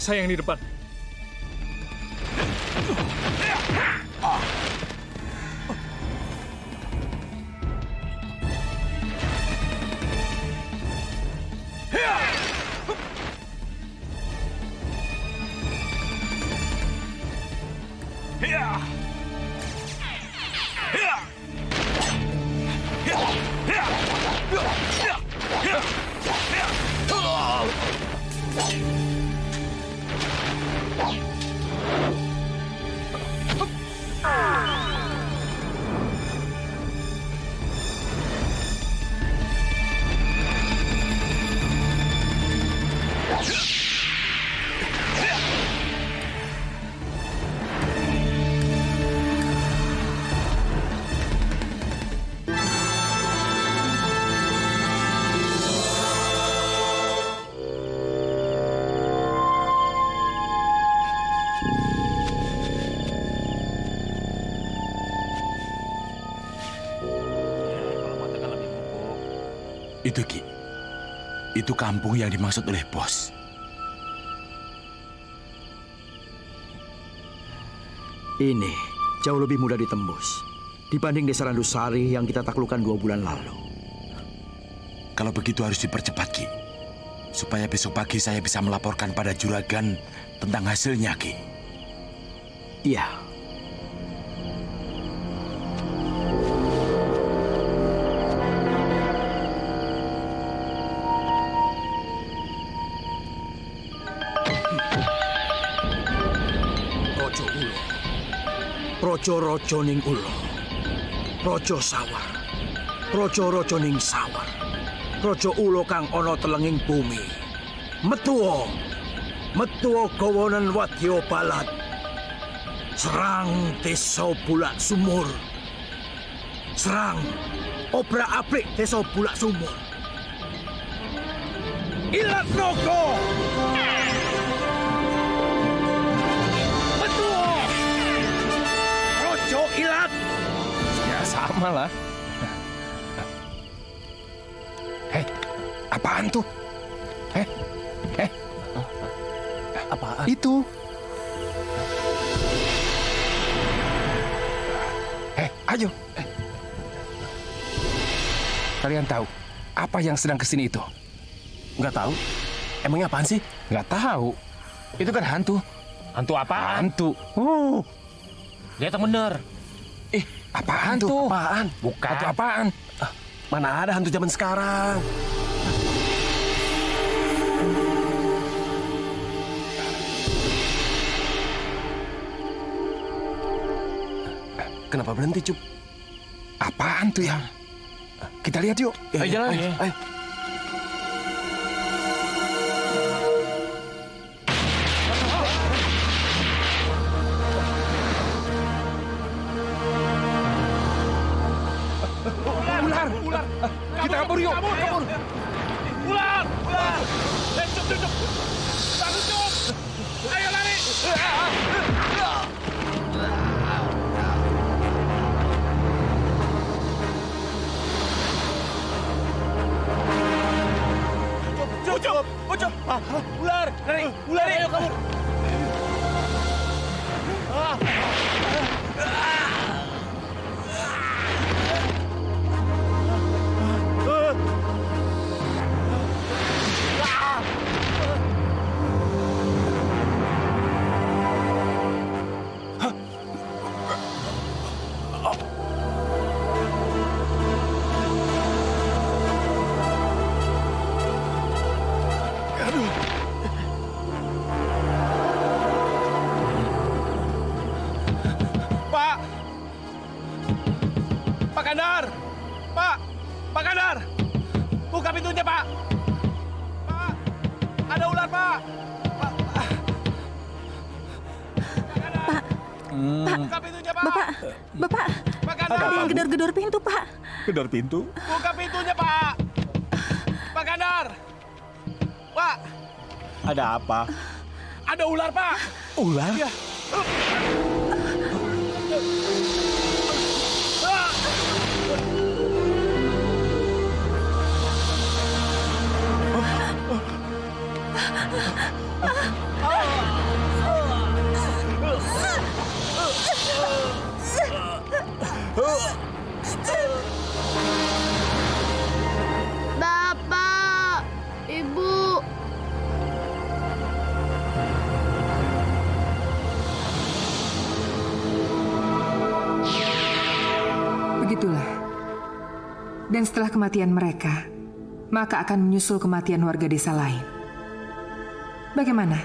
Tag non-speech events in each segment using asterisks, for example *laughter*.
Biar saya yang di depan. Itu Itu kampung yang dimaksud oleh bos. Ini jauh lebih mudah ditembus dibanding desa Randusari yang kita taklukkan dua bulan lalu. Kalau begitu harus dipercepat Ki. Supaya besok pagi saya bisa melaporkan pada juragan tentang hasilnya Ki. Iya. Rojo-rojo ning ulo. Rojo sawar. Rojo-rojo ning sawar. Rojo ulo kang ana telenging bumi. Metuo. Metuo kawonan wadya balat. Serang desa bulak sumur. Serang obrak-abrik desa bulak sumur. Ilat Nogo! Betul! Ya sama lah. Hei, apaan tuh? Hei, hei. Apaan? Itu. Hei, ayo. Eh. Kalian tahu apa yang sedang ke sini itu? Nggak tahu. Emangnya apaan sih? Nggak tahu. Itu kan hantu. Hantu apaan? Hantu. Uh, Lihat yang bener. Apaan Hantu tuh? apaan? Bukan. Hantu apaan? Mana ada hantu zaman sekarang? Kenapa berhenti, Cup? Apaan tuh ya? Kita lihat yuk. Ayo ya, jalan. Ayo, ayo. Ular, gedor-gedor pintu, Pak. Gedor pintu. Buka pintunya, Pak! Pak Kandar! Pak! Ada apa? Ada ular, Pak! Ular? Ya. Dan setelah kematian mereka, maka akan menyusul kematian warga desa lain. Bagaimana?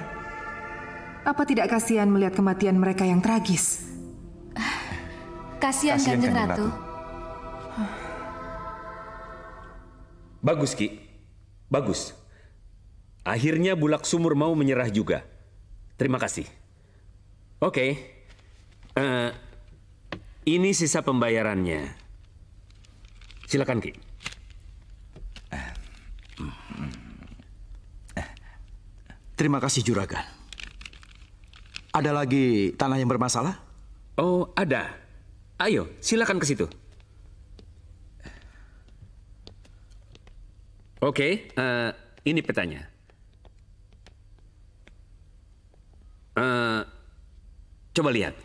Apa tidak kasihan melihat kematian mereka yang tragis? kasihan Kasihan, Kanjeng Ratu. Ratu. Bagus, Ki. Bagus. Akhirnya Bulak Sumur mau menyerah juga. Terima kasih. Oke. Eh, ini sisa pembayarannya. Silakan, Ki. Terima kasih Juragan. Ada lagi tanah yang bermasalah? Oh, ada. Ayo, silakan ke situ. Oke, eh, ini petanya. Eh, coba lihat.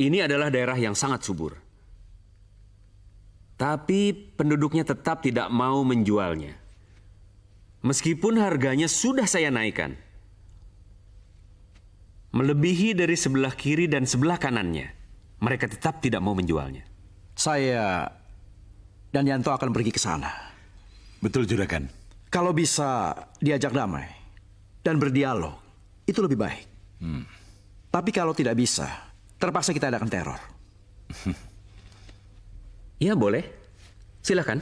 Ini adalah daerah yang sangat subur. Tapi penduduknya tetap tidak mau menjualnya. Meskipun harganya sudah saya naikkan. Melebihi dari sebelah kiri dan sebelah kanannya. Mereka tetap tidak mau menjualnya. Saya dan Yanto akan pergi ke sana. Betul Juragan. Kalau bisa diajak damai dan berdialog, itu lebih baik. Tapi kalau tidak bisa, terpaksa kita adakan teror. *laughs* Ya boleh. Silakan.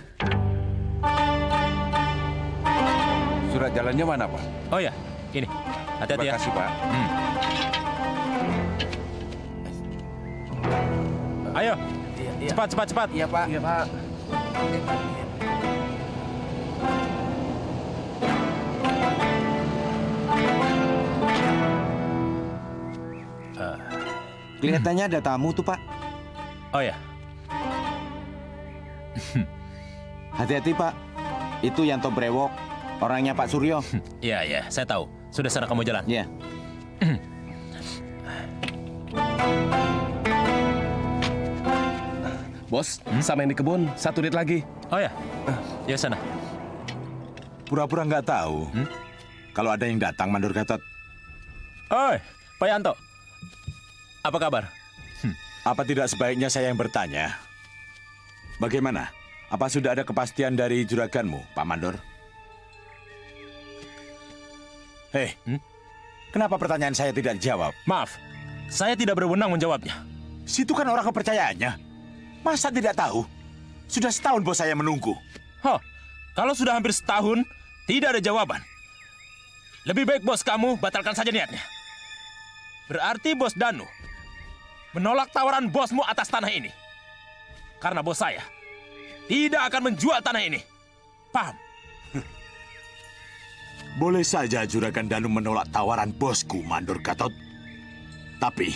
Surat jalannya mana, Pak? Oh ya, ini. Hati-hati Terima ya. kasih, Pak. Ayo. Cepat, cepat, cepat. Iya, Pak. Iya, Pak. Kelihatannya ada tamu tuh, Pak. Oh ya. *laughs* Hati-hati, Pak. Itu Yanto Brewok, orangnya Pak Suryo. *laughs* Iya, iya, saya tahu. Sudah sana kamu jalan. Iya. *clears throat* Bos, sama yang di kebun, satu menit lagi. Oh ya. Ya sana. Pura-pura nggak tahu. Kalau ada yang datang, Mandor Gatot. Oi, Pak Yanto. Apa kabar? Apa tidak sebaiknya saya yang bertanya? Bagaimana? Apa sudah ada kepastian dari juraganmu, Pak Mandor? Hei, kenapa pertanyaan saya tidak dijawab? Maaf, saya tidak berwenang menjawabnya. Situ kan orang kepercayaannya. Masa tidak tahu? Sudah setahun bos saya menunggu. Huh, kalau sudah hampir setahun, tidak ada jawaban. Lebih baik bos kamu batalkan saja niatnya. Berarti bos Danu menolak tawaran bosmu atas tanah ini. Karena bos saya tidak akan menjual tanah ini. Paham? *laughs* Boleh saja Juragan Danu menolak tawaran bosku, Mandor Gatot. Tapi,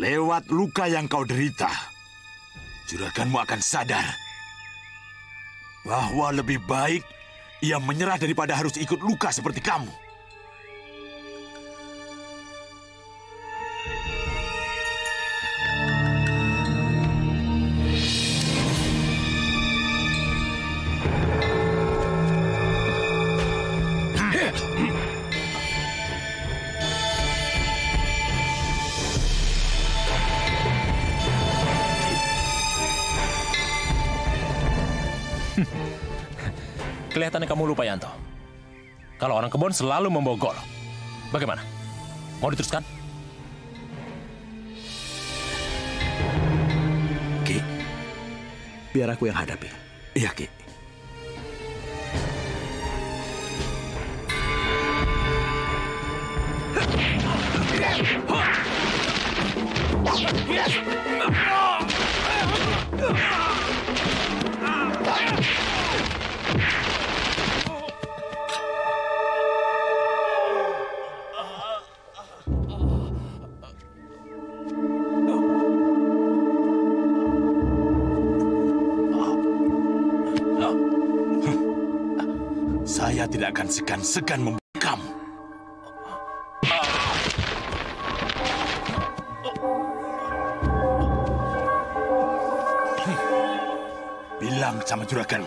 lewat luka yang kau derita, Juraganmu akan sadar bahwa lebih baik ia menyerah daripada harus ikut luka seperti kamu. Kelihatannya kamu lupa Yanto. Kalau orang kebun selalu membawa gol. Bagaimana? Mau diteruskan? Ki, biar aku yang hadapi. Iya, Ki. Akan segan-segan membekam. Bilang sama juragan,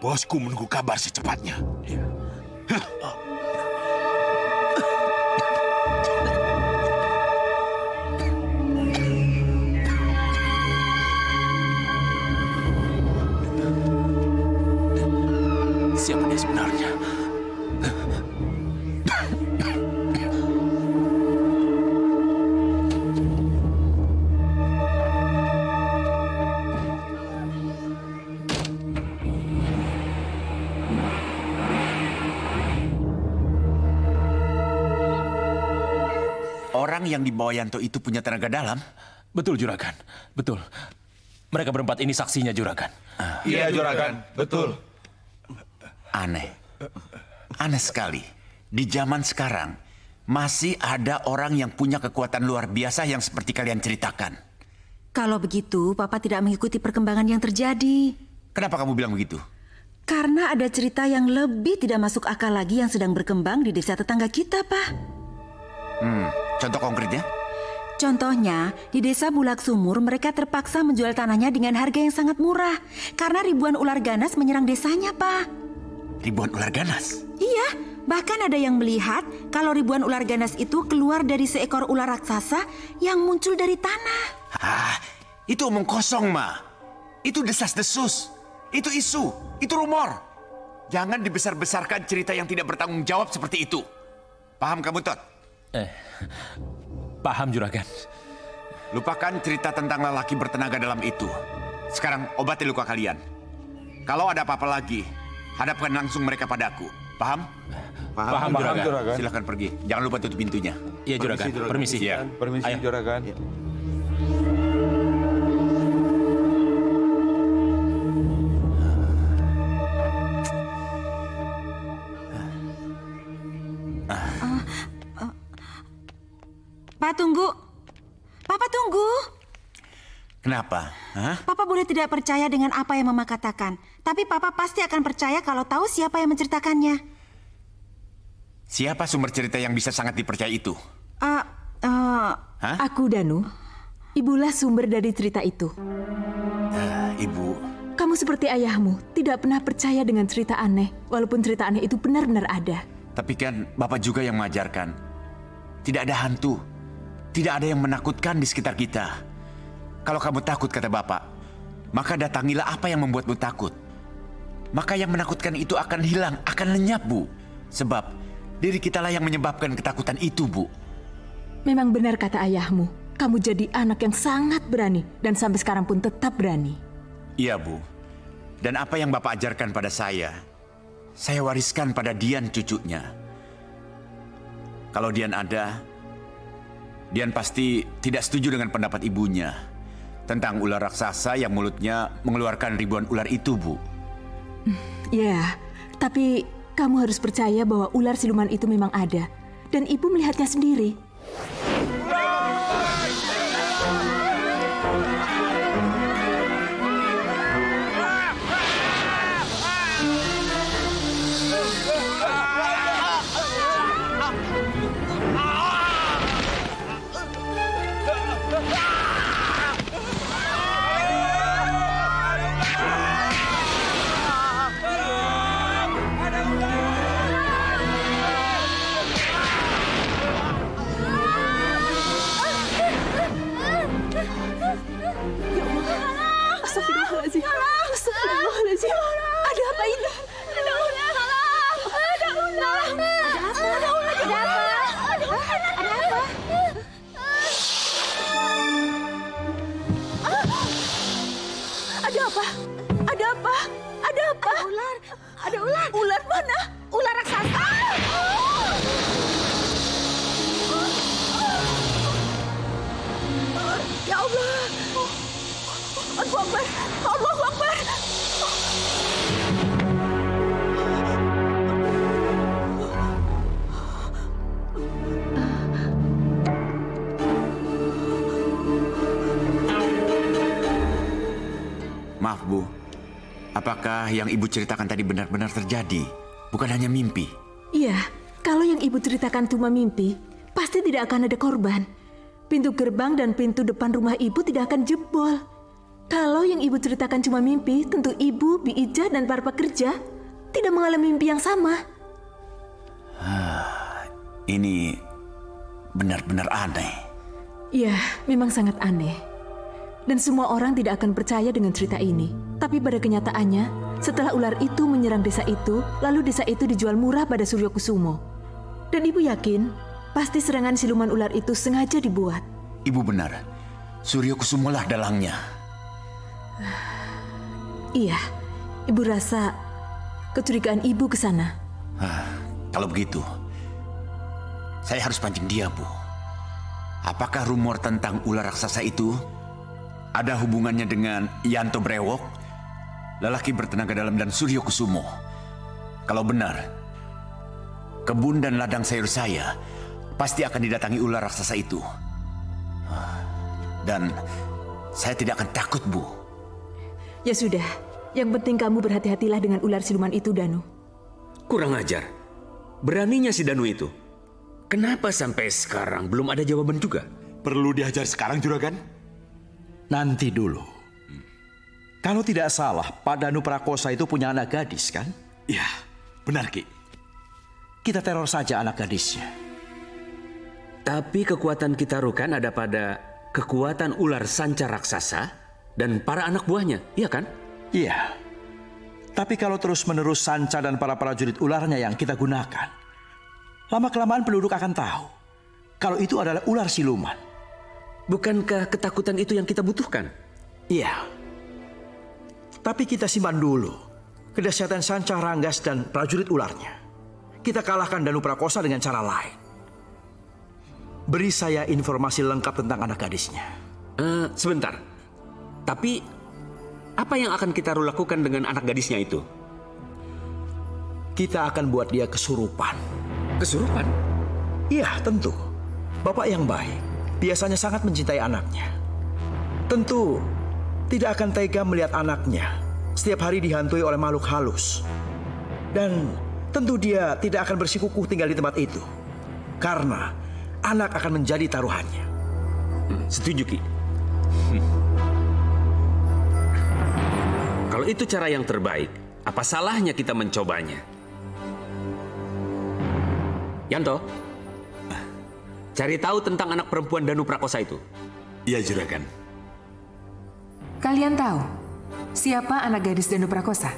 bosku menunggu kabar secepatnya. Siapa yang dibawa Yanto itu punya tenaga dalam? Betul, Juragan. Betul. Mereka berempat ini saksinya, Juragan. Iya, Juragan. Betul. Aneh. Aneh sekali. Di zaman sekarang, masih ada orang yang punya kekuatan luar biasa yang seperti kalian ceritakan. Kalau begitu, Papa tidak mengikuti perkembangan yang terjadi. Kenapa kamu bilang begitu? Karena ada cerita yang lebih tidak masuk akal lagi yang sedang berkembang di desa tetangga kita, Pak. Hmm, contoh konkretnya? Contohnya, di desa Bulak Sumur mereka terpaksa menjual tanahnya dengan harga yang sangat murah karena ribuan ular ganas menyerang desanya, Pak. Ribuan ular ganas? Iya, bahkan ada yang melihat kalau ribuan ular ganas itu keluar dari seekor ular raksasa yang muncul dari tanah. Ah, itu omong kosong, Ma. Itu desas-desus. Itu isu. Itu rumor. Jangan dibesar-besarkan cerita yang tidak bertanggung jawab seperti itu. Paham kamu, Tot? Eh, paham, Juragan. Lupakan cerita tentang lelaki bertenaga dalam itu. Sekarang obati luka kalian. Kalau ada apa-apa lagi, hadapkan langsung mereka padaku. Paham? Paham, Juragan. Silahkan pergi. Jangan lupa tutup pintunya. Iya, Juragan. Permisi. Iya. Permisi, Ayo. Juragan. Pak, tunggu. Papa, tunggu. Kenapa? Hah? Papa boleh tidak percaya dengan apa yang Mama katakan. Tapi Papa pasti akan percaya kalau tahu siapa yang menceritakannya. Siapa sumber cerita yang bisa sangat dipercaya itu? Ah, eh, Hah? Aku Danu. Ibulah sumber dari cerita itu. Ah, Ibu, Kamu seperti ayahmu, tidak pernah percaya dengan cerita aneh, walaupun cerita aneh itu benar-benar ada. tapi kan Bapak juga yang mengajarkan. Tidak ada hantu. Tidak ada yang menakutkan di sekitar kita. Kalau kamu takut, kata Bapak, maka datangilah apa yang membuatmu takut. Maka yang menakutkan itu akan hilang, akan lenyap, Bu. Sebab diri kitalah yang menyebabkan ketakutan itu, Bu. Memang benar kata ayahmu, kamu jadi anak yang sangat berani, dan sampai sekarang pun tetap berani. Iya, Bu. Dan apa yang Bapak ajarkan pada saya, saya wariskan pada Dian cucunya. Kalau Dian ada, Dian pasti tidak setuju dengan pendapat ibunya tentang ular raksasa yang mulutnya mengeluarkan ribuan ular itu, Bu. Ya, tapi kamu harus percaya bahwa ular siluman itu memang ada, dan ibu melihatnya sendiri. Allah. Apakah yang Ibu ceritakan tadi benar-benar terjadi? Bukan hanya mimpi. Iya, kalau yang ibu ceritakan cuma mimpi, pasti tidak akan ada korban. Pintu gerbang dan pintu depan rumah ibu tidak akan jebol. Kalau yang ibu ceritakan cuma mimpi, tentu ibu, Bi Ija, dan para pekerja tidak mengalami mimpi yang sama. Ini benar-benar aneh. Ya, memang sangat aneh. Dan semua orang tidak akan percaya dengan cerita ini. Tapi pada kenyataannya, setelah ular itu menyerang desa itu, lalu desa itu dijual murah pada Suryo Kusumo. Dan ibu yakin, pasti serangan siluman ular itu sengaja dibuat. Ibu benar. Suryo Kusumolah dalangnya. *sighs* Iya, ibu rasa kecurigaan ibu ke sana. Kalau begitu, saya harus pancing dia, Bu. Apakah rumor tentang ular raksasa itu ada hubungannya dengan Yanto Brewok, lelaki bertenaga dalam dan Suryo Kusumo? Kalau benar, kebun dan ladang sayur saya pasti akan didatangi ular raksasa itu. Dan saya tidak akan takut, Bu. Ya sudah, yang penting kamu berhati-hatilah dengan ular siluman itu, Danu. Kurang ajar. Beraninya si Danu itu. Kenapa sampai sekarang belum ada jawaban juga? Perlu diajar sekarang, Juragan? Nanti dulu. Kalau tidak salah, Pak Danu Prakosa itu punya anak gadis, kan? Iya, benar, Ki. Kita teror saja anak gadisnya. Tapi kekuatan kita rukan ada pada kekuatan ular sanca raksasa dan para anak buahnya, iya kan? Iya. Tapi kalau terus-menerus Sanca dan para prajurit ularnya yang kita gunakan, lama-kelamaan penduduk akan tahu kalau itu adalah ular siluman. Bukankah ketakutan itu yang kita butuhkan? Iya. Tapi kita simpan dulu kedahsyatan Sanca Ranggas dan prajurit ularnya. Kita kalahkan Danu Prakosa dengan cara lain. Beri saya informasi lengkap tentang anak gadisnya. Eh, sebentar. Tapi apa yang akan kita lakukan dengan anak gadisnya itu? Kita akan buat dia kesurupan. Kesurupan? Iya, tentu. Bapak yang baik biasanya sangat mencintai anaknya. Tentu tidak akan tega melihat anaknya setiap hari dihantui oleh makhluk halus. Dan tentu dia tidak akan bersikukuh tinggal di tempat itu. Karena anak akan menjadi taruhannya. Setuju, Ki. Kalau itu cara yang terbaik, apa salahnya kita mencobanya? Yanto, cari tahu tentang anak perempuan Danu Prakosa itu. Iya, Juragan. Kalian tahu siapa anak gadis Danu Prakosa?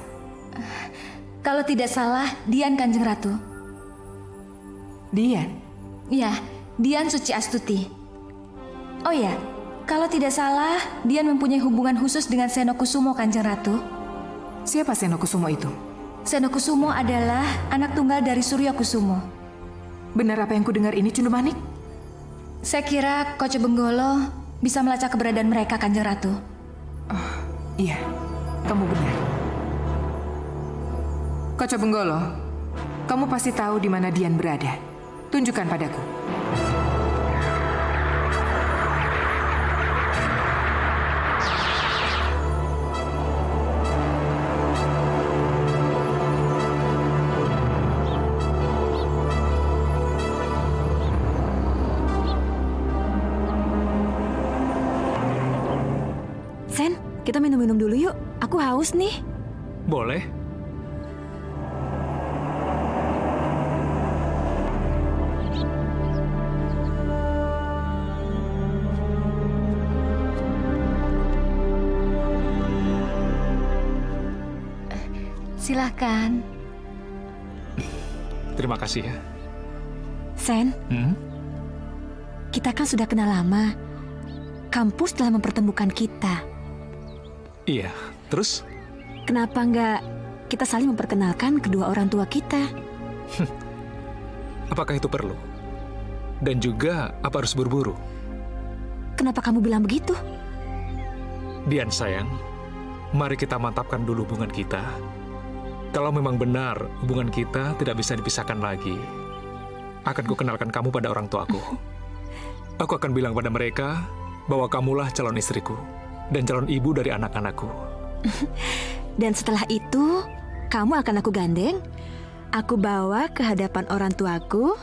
Kalau tidak salah, Dian Kanjeng Ratu. Dian? Iya, Dian Suci Astuti. Oh ya, kalau tidak salah, Dian mempunyai hubungan khusus dengan Seno Kusumo Kanjeng Ratu. Siapa Seno Kusumo itu? Seno Kusumo adalah anak tunggal dari Surya Kusumo. Benar apa yang kudengar ini, Cundumanik? Saya kira Koco Benggolo bisa melacak keberadaan mereka, Kanjeng Ratu. Oh, iya, kamu benar. Koco Benggolo, kamu pasti tahu di mana Dian berada. Tunjukkan padaku. Kita minum-minum dulu yuk. Aku haus nih. Boleh. Silahkan. Terima kasih ya. Sen, Hmm? kita kan sudah kenal lama. Kampus telah mempertemukan kita. Iya, terus? Kenapa nggak kita saling memperkenalkan kedua orang tua kita? *laughs* Apakah itu perlu? Dan juga apa harus buru-buru? Kenapa kamu bilang begitu? Dian sayang, mari kita mantapkan dulu hubungan kita. Kalau memang benar hubungan kita tidak bisa dipisahkan lagi, akan kukenalkan kamu pada orang tuaku. *laughs* Aku akan bilang pada mereka bahwa kamulah calon istriku dan calon ibu dari anak-anakku. *laughs* Dan setelah itu, kamu akan aku gandeng, aku bawa ke hadapan orang tuaku,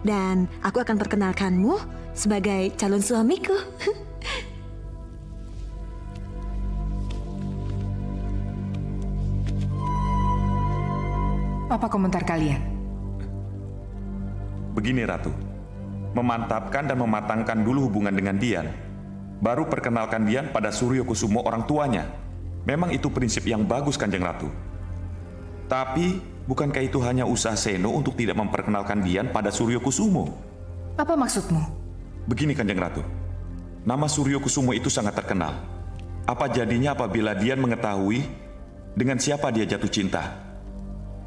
dan aku akan perkenalkanmu sebagai calon suamiku. *laughs* Apa komentar kalian? Begini Ratu, memantapkan dan mematangkan dulu hubungan dengan Dian, baru perkenalkan Dian pada Suryo Kusumo orang tuanya. Memang itu prinsip yang bagus Kanjeng Ratu. Tapi, bukankah itu hanya usaha Seno untuk tidak memperkenalkan Dian pada Suryo Kusumo? Apa maksudmu? Begini Kanjeng Ratu, nama Suryo Kusumo itu sangat terkenal. Apa jadinya apabila Dian mengetahui dengan siapa dia jatuh cinta?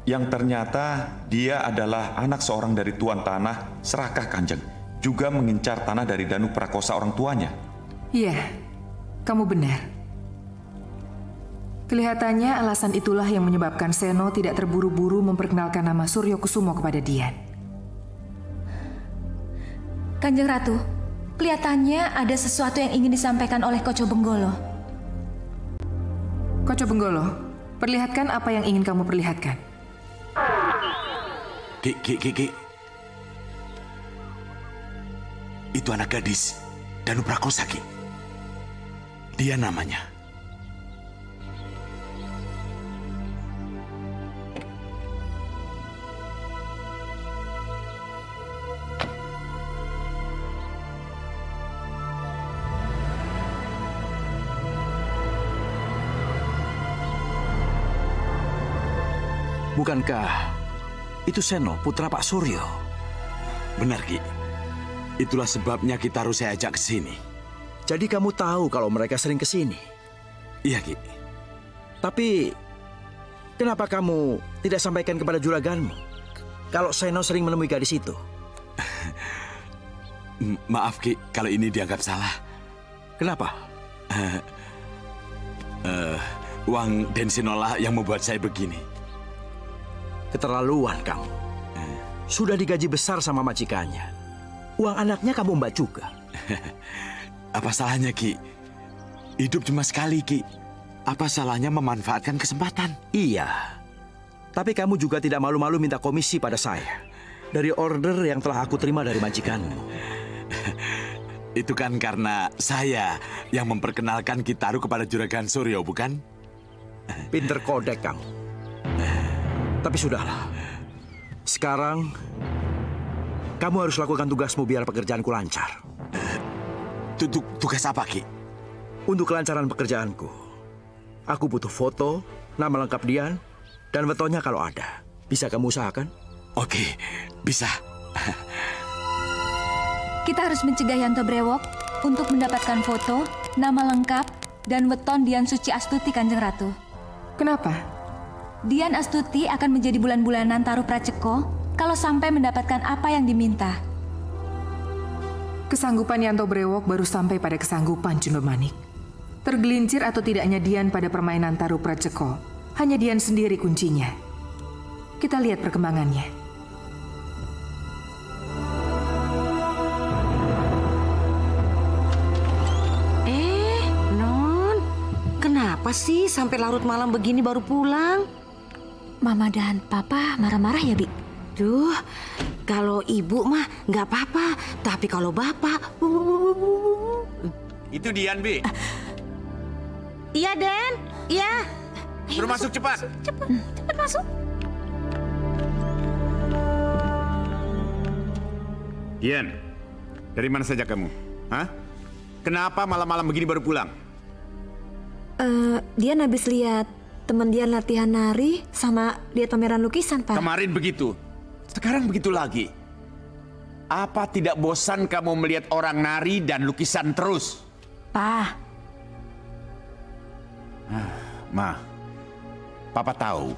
Yang ternyata dia adalah anak seorang dari tuan tanah Serakah Kanjeng, juga mengincar tanah dari Danu Prakosa orang tuanya. Iya, kamu benar. Kelihatannya alasan itulah yang menyebabkan Seno tidak terburu-buru memperkenalkan nama Suryo Kusumo kepada Dian. Kanjeng Ratu, kelihatannya ada sesuatu yang ingin disampaikan oleh Koco Benggolo. Koco Benggolo, perlihatkan apa yang ingin kamu perlihatkan. Ki, Ki, Ki, Ki. Itu anak gadis Danu Prakosa, Ki. Dia namanya. Bukankah itu Seno, putra Pak Suryo? Benar, Ki. Itulah sebabnya kita harus saya ajak ke sini. Jadi kamu tahu kalau mereka sering ke sini? Iya, Ki. Tapi kenapa kamu tidak sampaikan kepada juraganmu kalau Seno sering menemui gadis itu? *laughs* Maaf, Ki, kalau ini dianggap salah. Kenapa? Eh, *laughs* eh, uang Densinola yang membuat saya begini. Keterlaluan kamu. Sudah digaji besar sama majikannya. Uang anaknya kamu mbak juga. *laughs* Apa salahnya, Ki? Hidup cuma sekali, Ki. Apa salahnya memanfaatkan kesempatan? Iya. Tapi kamu juga tidak malu-malu minta komisi pada saya. Dari order yang telah aku terima dari majikanmu. *laughs* Itu kan karena saya yang memperkenalkan Kitaru kepada Juragan Suryo, bukan? *laughs* Pinter kodek kamu. Tapi sudahlah. Sekarang, kamu harus lakukan tugasmu biar pekerjaanku lancar. Tutuk, tugas apa, Ki? Untuk kelancaran pekerjaanku, aku butuh foto, nama lengkap Dian, dan wetonya kalau ada. Bisa kamu usahakan? Oke, bisa. Kita harus mencegah Yanto Brewok untuk mendapatkan foto, nama lengkap, dan weton Dian Suci Astuti Kanjeng Ratu. Kenapa? Dian Astuti akan menjadi bulan-bulanan Taruh Praceko kalau sampai mendapatkan apa yang diminta. Kesanggupan Yanto Brewok baru sampai pada kesanggupan Manik. Tergelincir atau tidaknya Dian pada permainan Taruh Praceko, hanya Dian sendiri kuncinya. Kita lihat perkembangannya. Eh, Non, kenapa sih sampai larut malam begini baru pulang? Mama dan Papa marah-marah ya, Bi? Duh, kalau ibu mah nggak apa-apa, tapi kalau bapak... Itu Dian, Bi. Iya, Den. Iya. Suruh masuk cepat. Cepat, cepat masuk. Dian, dari mana saja kamu? Hah? Kenapa malam-malam begini baru pulang? Eh, dia habis lihat teman dia latihan nari sama lihat pameran lukisan, Pak. Kemarin begitu. Sekarang begitu lagi. Apa tidak bosan kamu melihat orang nari dan lukisan terus? Pa. Ah, Ma, Papa tahu.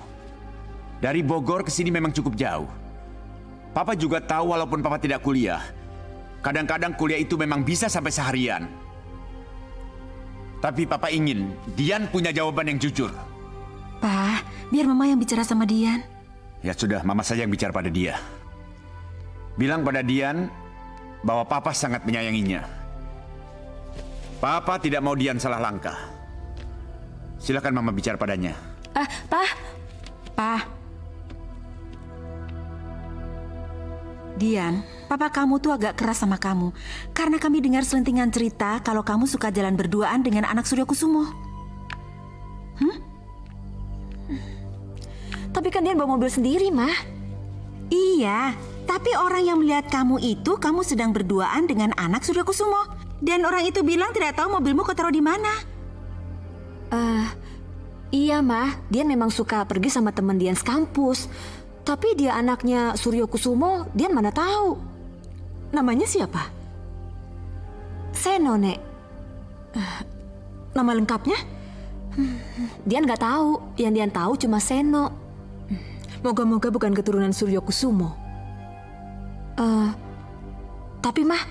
Dari Bogor ke sini memang cukup jauh. Papa juga tahu walaupun Papa tidak kuliah. Kadang-kadang kuliah itu memang bisa sampai seharian. Tapi Papa ingin Dian punya jawaban yang jujur. Pak, biar Mama yang bicara sama Dian. Ya sudah, Mama saja yang bicara pada dia. Bilang pada Dian bahwa Papa sangat menyayanginya. Papa tidak mau Dian salah langkah. Silakan Mama bicara padanya. Ah, Pak. Pak. Dian, papa kamu tuh agak keras sama kamu. Karena kami dengar selentingan cerita kalau kamu suka jalan berduaan dengan anak Suryo Kusumo. Kan dia bawa mobil sendiri, mah. Iya, tapi orang yang melihat kamu itu kamu sedang berduaan dengan anak Suryo Kusumo. Dan orang itu bilang tidak tahu mobilmu kau taruh di mana. Eh, uh, iya, mah. Dia memang suka pergi sama teman Dian sekampus. Tapi dia anaknya Suryo Kusumo, dia mana tahu. Namanya siapa? Seno, Nek. Uh, nama lengkapnya? Hmm, Dian nggak tahu. Yang Dian tahu cuma Seno. Moga-moga bukan keturunan Suryo Kusumo. Uh, tapi mah,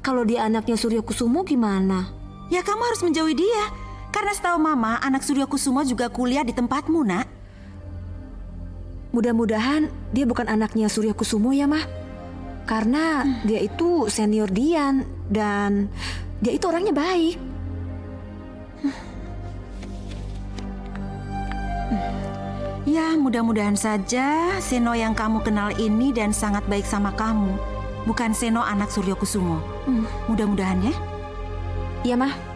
kalau dia anaknya Suryo Kusumo gimana? Ya kamu harus menjauhi dia. Karena setahu mama, anak Suryo Kusumo juga kuliah di tempatmu, nak. Mudah-mudahan dia bukan anaknya Surya Kusumo ya, Mah. Karena hmm. dia itu senior Dian dan dia itu orangnya baik. Ya, mudah-mudahan saja Seno yang kamu kenal ini dan sangat baik sama kamu. Bukan Seno anak Suryo Kusumo. Hmm. Mudah-mudahan ya. Iya, Mah.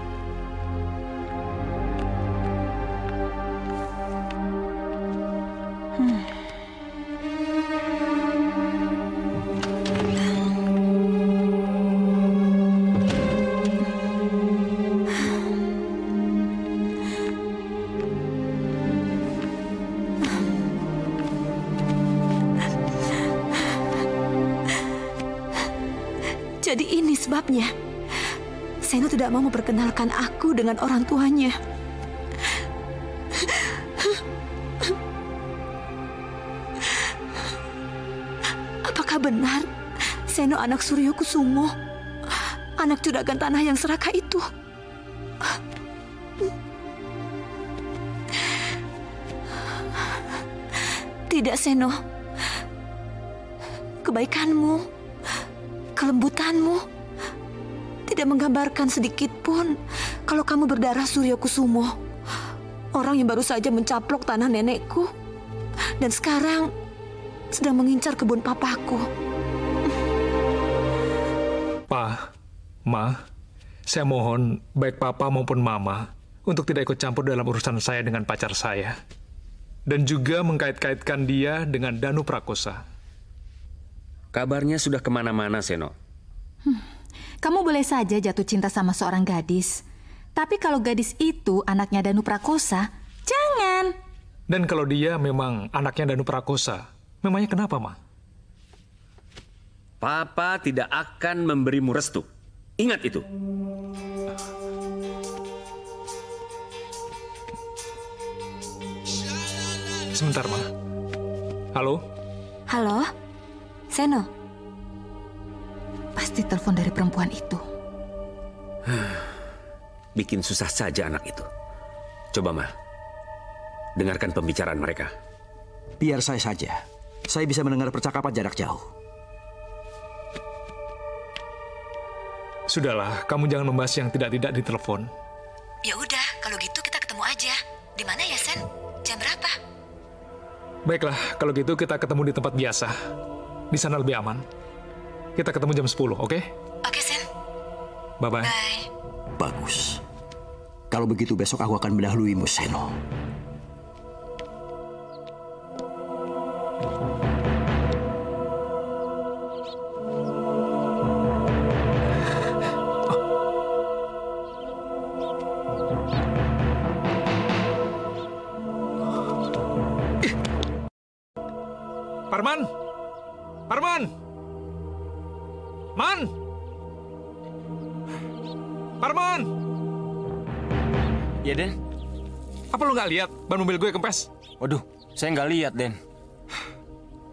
Tidak mau memperkenalkan aku dengan orang tuanya. Apakah benar Seno anak Suryo Kusumo? Anak juragan tanah yang serakah itu? Tidak, Seno. Kebaikanmu kelembutanmu tidak menggambarkan sedikit pun kalau kamu berdarah Suryo Kusumo. Orang yang baru saja mencaplok tanah nenekku dan sekarang sedang mengincar kebun papaku. Pa, Ma, saya mohon baik Papa maupun Mama untuk tidak ikut campur dalam urusan saya dengan pacar saya. Dan juga mengkait-kaitkan dia dengan Danu Prakosa. Kabarnya sudah ke mana-mana, Seno. Hmm, kamu boleh saja jatuh cinta sama seorang gadis. Tapi kalau gadis itu anaknya Danu Prakosa, jangan. Dan kalau dia memang anaknya Danu Prakosa, memangnya kenapa, Ma? Papa tidak akan memberimu restu. Ingat itu. Sebentar, Ma. Halo? Halo? Seno. Pasti telepon dari perempuan itu. *sighs* Bikin susah saja anak itu. Coba, Ma. Dengarkan pembicaraan mereka. Biar saya saja. Saya bisa mendengar percakapan jarak jauh. Sudahlah, kamu jangan membahas yang tidak-tidak di telepon. Ya udah, kalau gitu kita ketemu aja. Di mana ya, Sen? Jam berapa? Baiklah, kalau gitu kita ketemu di tempat biasa. Di sana lebih aman. Kita ketemu jam 10, oke? Okay? Oke, Sen. Bye-bye. Bye. Bagus. Kalau begitu besok aku akan mendahuluimu, Seno. Parman! Parman! Man! Parman! Ya, Den. Apa lu nggak lihat ban mobil gue kempes? Waduh, saya nggak lihat, Den.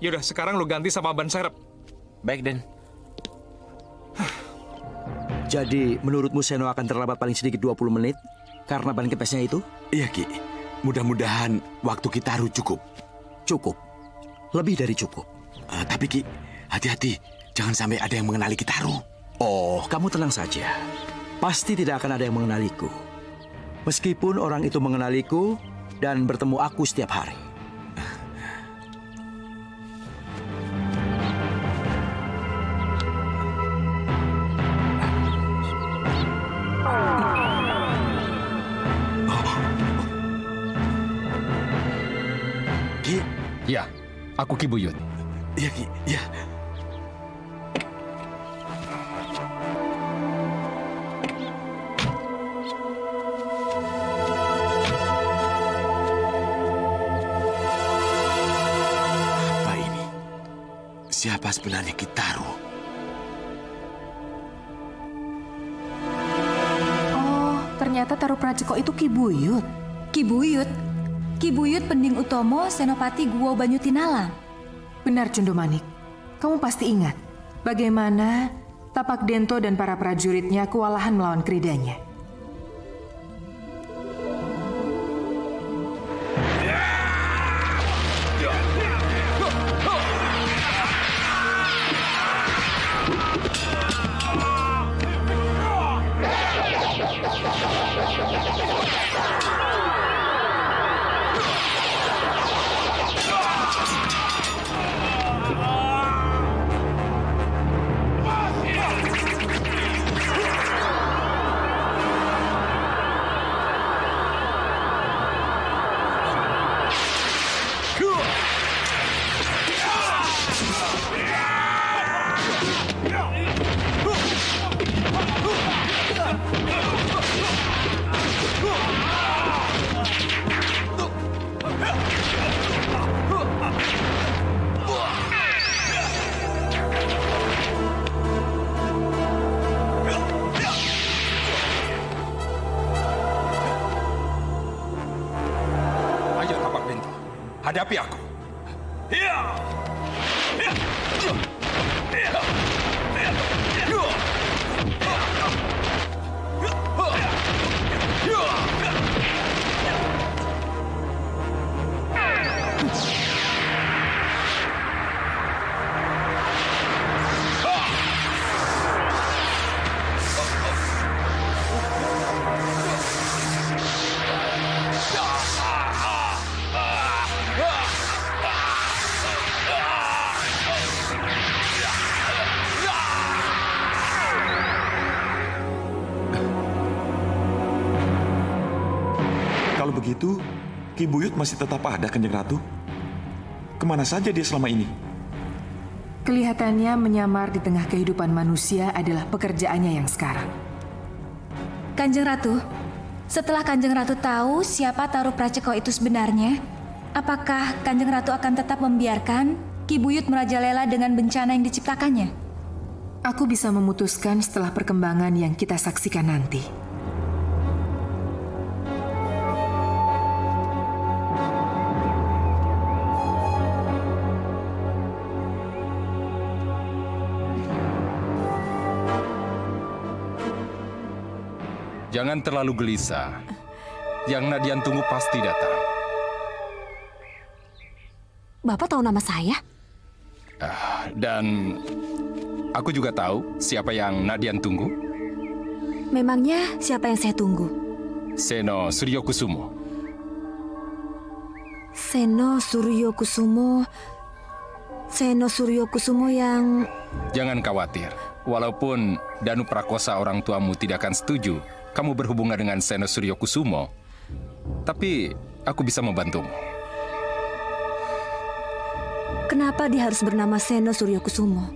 Yaudah, sekarang lu ganti sama ban serep. Baik, Den. Jadi, menurutmu Seno akan terlambat paling sedikit 20 menit karena ban kempesnya itu? Iya, Ki. Mudah-mudahan waktu kita harus cukup. Cukup. Lebih dari cukup. Uh, tapi Ki, hati-hati. Jangan sampai ada yang mengenali Kitaru. Oh, kamu tenang saja. Pasti tidak akan ada yang mengenaliku. Meskipun orang itu mengenaliku dan bertemu aku setiap hari. Ki. Ya, aku Ki Buyut. Iya, Ki. Ya. Siapa sebenarnya Kitaru? Oh, ternyata Taruh Praceko itu Ki Buyut. Ki Buyut? Ki Buyut Pending Utomo Senopati Guwo Banyu Tinalang. Benar, Cundomanik. Kamu pasti ingat bagaimana Tapak Dento dan para prajuritnya kewalahan melawan keridanya. Masih tetap ada, Kanjeng Ratu? Ke mana saja dia selama ini? Kelihatannya menyamar di tengah kehidupan manusia adalah pekerjaannya yang sekarang. Kanjeng Ratu, setelah Kanjeng Ratu tahu siapa Taruh Praceko itu sebenarnya, apakah Kanjeng Ratu akan tetap membiarkan Ki Buyut merajalela dengan bencana yang diciptakannya? Aku bisa memutuskan setelah perkembangan yang kita saksikan nanti. Jangan terlalu gelisah. Yang Nadian tunggu pasti datang. Bapak tahu nama saya? Ah, dan aku juga tahu siapa yang Nadian tunggu. Memangnya siapa yang saya tunggu? Seno Suryo Kusumo. Seno Suryo Kusumo. Seno Suryo Kusumo yang... Jangan khawatir. Walaupun Danu Prakosa orang tuamu tidak akan setuju kamu berhubungan dengan Seno Suryo Kusumo, tapi aku bisa membantumu. Kenapa dia harus bernama Seno Suryo Kusumo?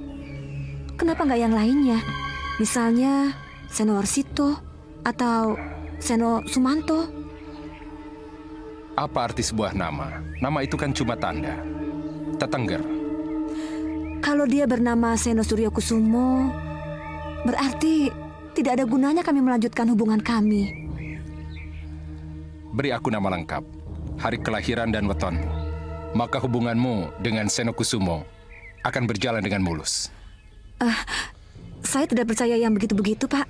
Kenapa nggak yang lainnya? Misalnya Seno Warsito atau Seno Sumanto? Apa arti sebuah nama? Nama itu kan cuma tanda. Tetengger. Kalau dia bernama Seno Suryo Kusumo, berarti tidak ada gunanya kami melanjutkan hubungan kami. Beri aku nama lengkap, hari kelahiran dan wetonmu. Maka hubunganmu dengan Seno Kusumo akan berjalan dengan mulus. Ah, saya tidak percaya yang begitu-begitu, Pak.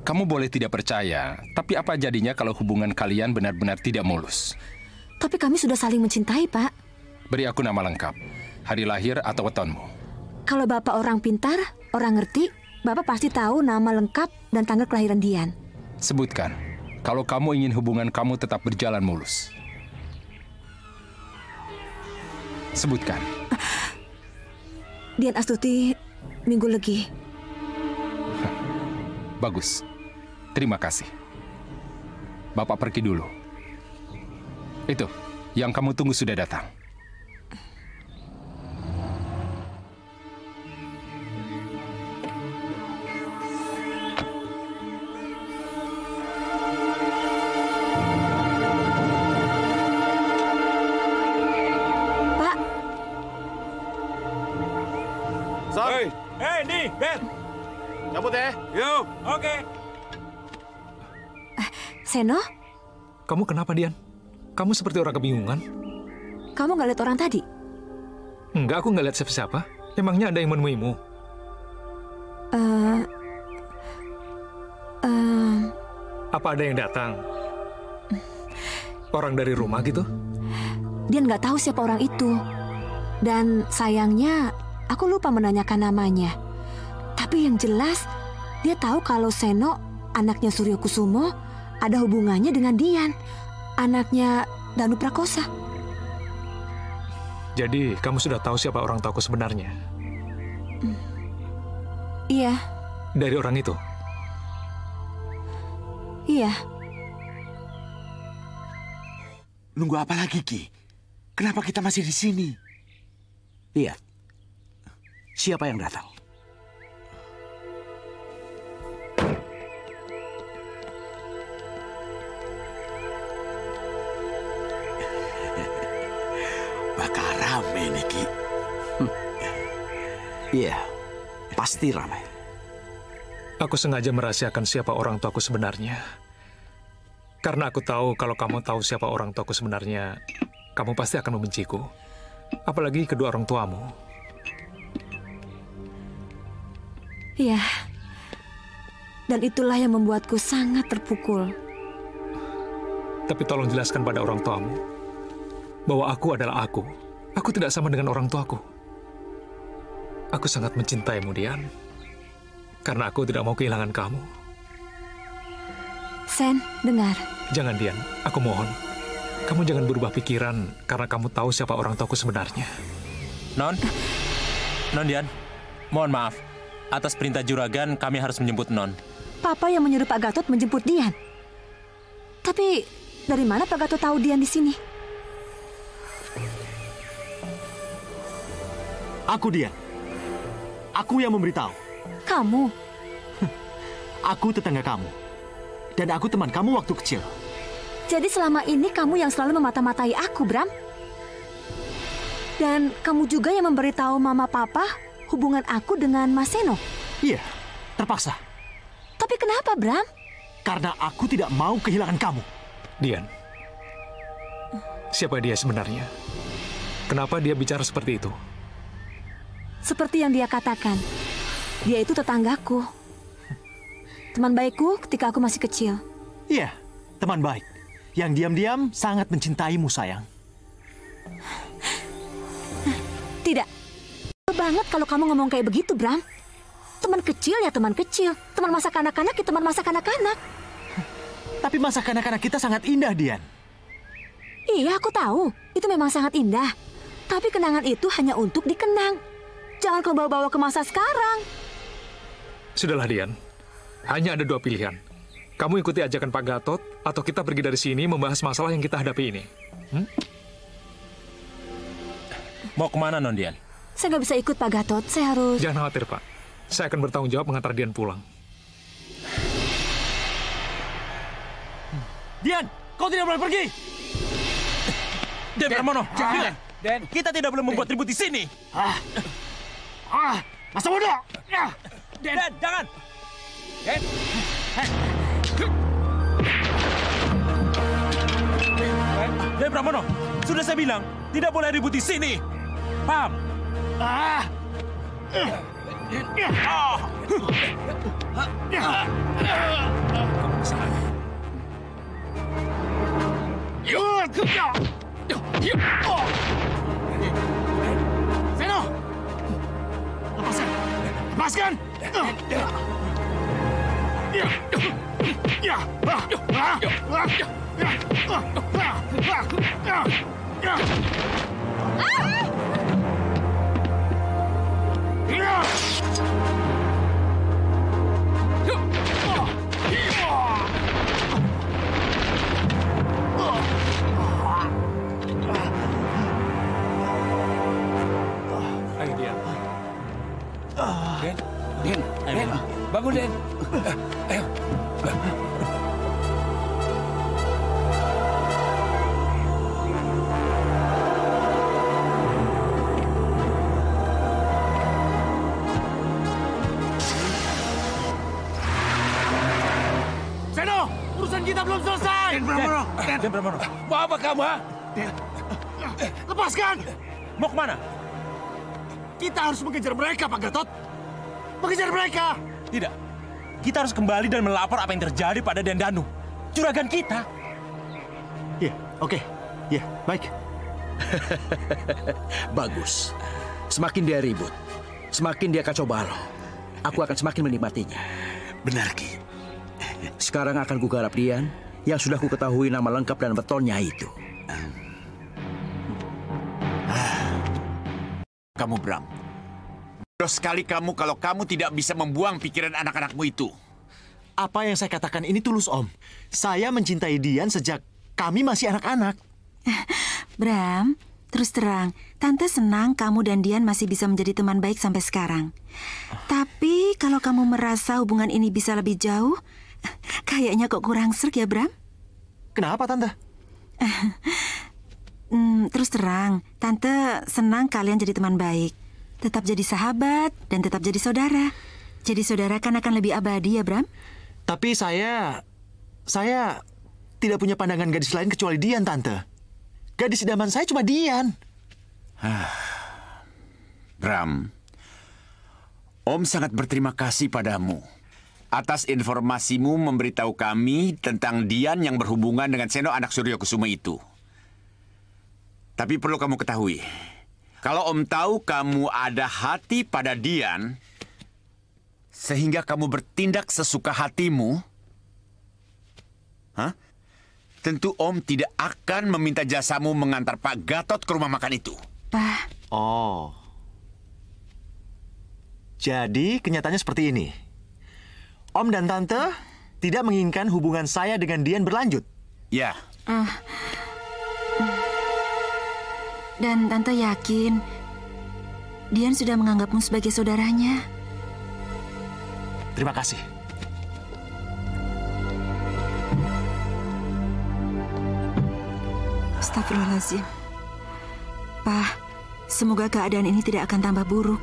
Kamu boleh tidak percaya, tapi apa jadinya kalau hubungan kalian benar-benar tidak mulus? Tapi kami sudah saling mencintai, Pak. Beri aku nama lengkap, hari lahir atau wetonmu. Kalau Bapak orang pintar, orang ngerti, Bapak pasti tahu nama lengkap dan tanggal kelahiran Dian. Sebutkan, kalau kamu ingin hubungan kamu tetap berjalan mulus. Sebutkan. Dian Astuti, Minggu Legi. *laughs* Bagus. Terima kasih. Bapak pergi dulu. Itu, yang kamu tunggu sudah datang. Nih, Ben. Cabut ya. Yo, oke. Seno, Kamu kenapa, Dian? Kamu seperti orang kebingungan. kamu nggak lihat orang tadi? Enggak, aku nggak lihat siapa-siapa. Emangnya ada yang menemuimu? Eh, eh, Apa ada yang datang? Orang dari rumah gitu? dia nggak tahu siapa orang itu. Dan sayangnya, aku lupa menanyakan namanya. Tapi yang jelas, dia tahu kalau Seno, anaknya Suryo Kusumo, ada hubungannya dengan Dian, anaknya Danu Prakosa. Jadi, kamu sudah tahu siapa orang tuaku sebenarnya? Iya, Dari orang itu? iya. Nunggu apa lagi, Ki? Kenapa kita masih di sini? Lihat. Siapa yang datang? Iya, pasti ramai. Aku sengaja merahasiakan siapa orang tuaku sebenarnya. Karena aku tahu kalau kamu tahu siapa orang tuaku sebenarnya, kamu pasti akan membenciku. Apalagi kedua orang tuamu. Iya. Dan itulah yang membuatku sangat terpukul. Tapi tolong jelaskan pada orang tuamu bahwa aku adalah aku. Aku tidak sama dengan orang tuaku. Aku sangat mencintaimu, Dian. Karena aku tidak mau kehilangan kamu. Sen, dengar. Jangan, Dian. Aku mohon. Kamu jangan berubah pikiran karena kamu tahu siapa orang tuaku sebenarnya. Non, Non Dian, mohon maaf. Atas perintah juragan, kami harus menjemput Non. Papa yang menyuruh Pak Gatot menjemput Dian. Tapi dari mana Pak Gatot tahu Dian di sini? Aku dia. Aku yang memberitahu. Kamu. *laughs* Aku tetangga kamu. Dan aku teman kamu waktu kecil. Jadi selama ini kamu yang selalu memata-matai aku, Bram. Dan kamu juga yang memberitahu Mama Papa hubungan aku dengan Mas Seno. Iya, terpaksa. Tapi kenapa, Bram? Karena aku tidak mau kehilangan kamu. Dian, siapa dia sebenarnya? Kenapa dia bicara seperti itu? Seperti yang dia katakan, dia itu tetanggaku. Teman baikku ketika aku masih kecil. Iya, teman baik. Yang diam-diam sangat mencintaimu, sayang. Tidak. Banget kalau kamu ngomong kayak begitu, Bram. Teman kecil ya teman kecil. Teman masa kanak-kanak ya teman masa kanak-kanak. Tapi masa kanak-kanak kita sangat indah, Dian. Iya, aku tahu. Itu memang sangat indah. Tapi kenangan itu hanya untuk dikenang. Jangan kau bawa-bawa ke masa sekarang. Sudahlah, Dian. Hanya ada dua pilihan. Kamu ikuti ajakan Pak Gatot, atau kita pergi dari sini membahas masalah yang kita hadapi ini. Hmm? Mau ke mana, Non Dian? Saya nggak bisa ikut Pak Gatot. Saya harus... Jangan khawatir, Pak. Saya akan bertanggung jawab mengantar Dian pulang. Dian, kau tidak boleh pergi. Den Pramono, jangan. Den, kita tidak boleh membuat ribut di sini. Ah, Ah, masa bodoh! Ah, Den. Den, jangan! Den! Den Pramono, sudah saya bilang, tidak boleh ribut di sini. Paham? Ah! Kamu Lepaskan! Lepaskan! Ya! Ya! Ah! Den, Den, Den, bangun Den. Ayo. Seno, urusan kita belum selesai. Den Pramono, Den, Den Pramono. Mau apa kamu, ha? Lepaskan. Mau ke mana? Kita harus mengejar mereka, Pak Gatot. Mengejar mereka. Tidak. Kita harus kembali dan melapor apa yang terjadi pada Den Danu. Juragan kita. Ya, oke. Ya, baik. *laughs* Bagus. Semakin dia ribut, semakin dia kacau balau. Aku akan semakin menikmatinya. Benar, Ki. Sekarang akan kugarap Dian yang sudah ku ketahui nama lengkap dan betonnya itu. Kamu Bram. Bodoh sekali kamu kalau kamu tidak bisa membuang pikiran anak-anakmu itu. Apa yang saya katakan ini tulus, Om. Saya mencintai Dian sejak kami masih anak-anak. *laughs* Bram, terus terang, Tante senang kamu dan Dian masih bisa menjadi teman baik sampai sekarang. Tapi kalau kamu merasa hubungan ini bisa lebih jauh, *laughs* kayaknya kok kurang serg ya, Bram? Kenapa, Tante? *laughs* Hmm, terus terang, Tante senang kalian jadi teman baik. Tetap jadi sahabat dan tetap jadi saudara. Jadi saudara kan akan lebih abadi ya, Bram? Tapi saya... Saya tidak punya pandangan gadis lain kecuali Dian, Tante. Gadis idaman saya cuma Dian. Bram, Om sangat berterima kasih padamu atas informasimu memberitahu kami tentang Dian yang berhubungan dengan Seno anak Suryo Kusumo itu. Tapi perlu kamu ketahui, kalau Om tahu kamu ada hati pada Dian, sehingga kamu bertindak sesuka hatimu, hah? Tentu Om tidak akan meminta jasamu mengantar Pak Gatot ke rumah makan itu. Pak. Oh. Jadi kenyataannya seperti ini. Om dan Tante tidak menginginkan hubungan saya dengan Dian berlanjut. Ya. Ah. Dan Tante yakin Dian sudah menganggapmu sebagai saudaranya. Terima kasih. Astagfirullahaladzim. Pak, semoga keadaan ini tidak akan tambah buruk.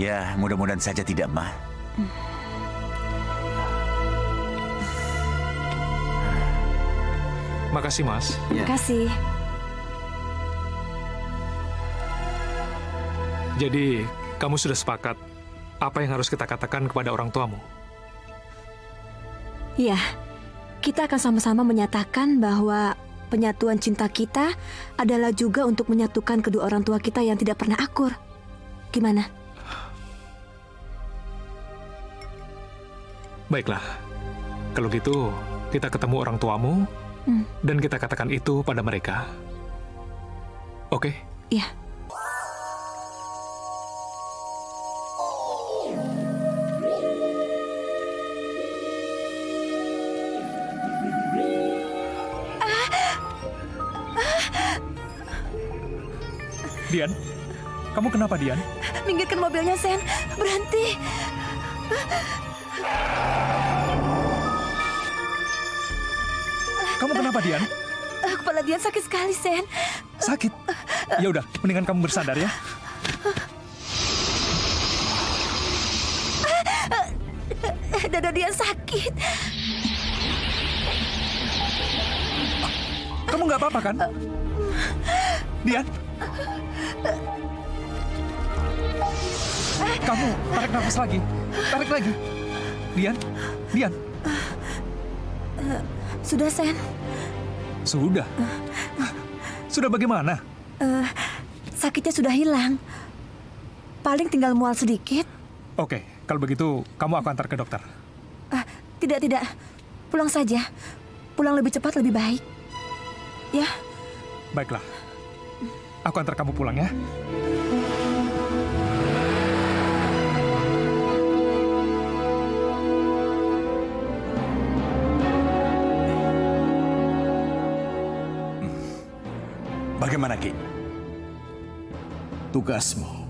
Ya, mudah-mudahan saja tidak, Ma. Makasih, Mas. Terima kasih. Jadi, kamu sudah sepakat apa yang harus kita katakan kepada orang tuamu? Iya, kita akan sama-sama menyatakan bahwa penyatuan cinta kita adalah juga untuk menyatukan kedua orang tua kita yang tidak pernah akur. Gimana? Baiklah. Kalau gitu, kita ketemu orang tuamu Hmm. dan kita katakan itu pada mereka. Oke? Iya. Dian, kamu kenapa, Dian? Minggirkan mobilnya, Sen. Berhenti. Kamu kenapa, Dian? Kepala Dian sakit sekali, Sen. Sakit? Ya udah, mendingan kamu bersandar ya. Dada Dian sakit. Kamu nggak apa-apa kan? Dian? Kamu tarik nafas lagi. Tarik lagi. Dian? Dian? Eh, Sudah, Sen. Sudah. Sudah bagaimana? Eh, sakitnya sudah hilang. Paling tinggal mual sedikit. Oke, kalau begitu kamu aku antar ke dokter. Ah, tidak, tidak. pulang saja. Pulang lebih cepat lebih baik. Ya, Baiklah. Aku antar kamu pulang ya. Bagaimana, Ki? Tugasmu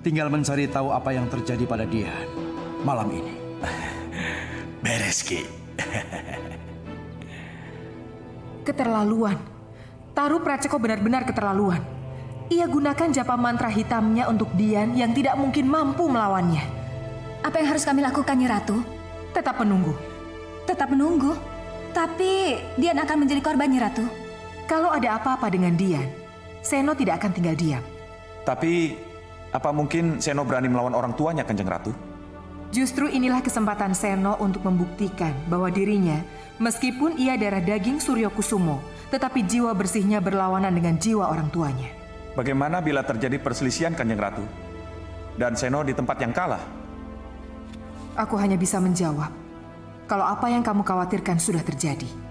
tinggal mencari tahu apa yang terjadi pada Dian malam ini. *laughs* Beres, Ki. Keterlaluan. Taru Praceko benar-benar keterlaluan. Ia gunakan japa mantra hitamnya untuk Dian yang tidak mungkin mampu melawannya. Apa yang harus kami lakukan, Nyi Ratu? Tetap menunggu. Tetap menunggu? Tapi Dian akan menjadi korban, Nyi Ratu. Kalau ada apa-apa dengan Dian, Seno tidak akan tinggal diam. Tapi, apa mungkin Seno berani melawan orang tuanya, Kanjeng Ratu? Justru inilah kesempatan Seno untuk membuktikan bahwa dirinya, meskipun ia darah daging Suryo Kusumo, tetapi jiwa bersihnya berlawanan dengan jiwa orang tuanya. Bagaimana bila terjadi perselisihan, Kanjeng Ratu? Dan Seno di tempat yang kalah? Aku hanya bisa menjawab, kalau apa yang kamu khawatirkan sudah terjadi.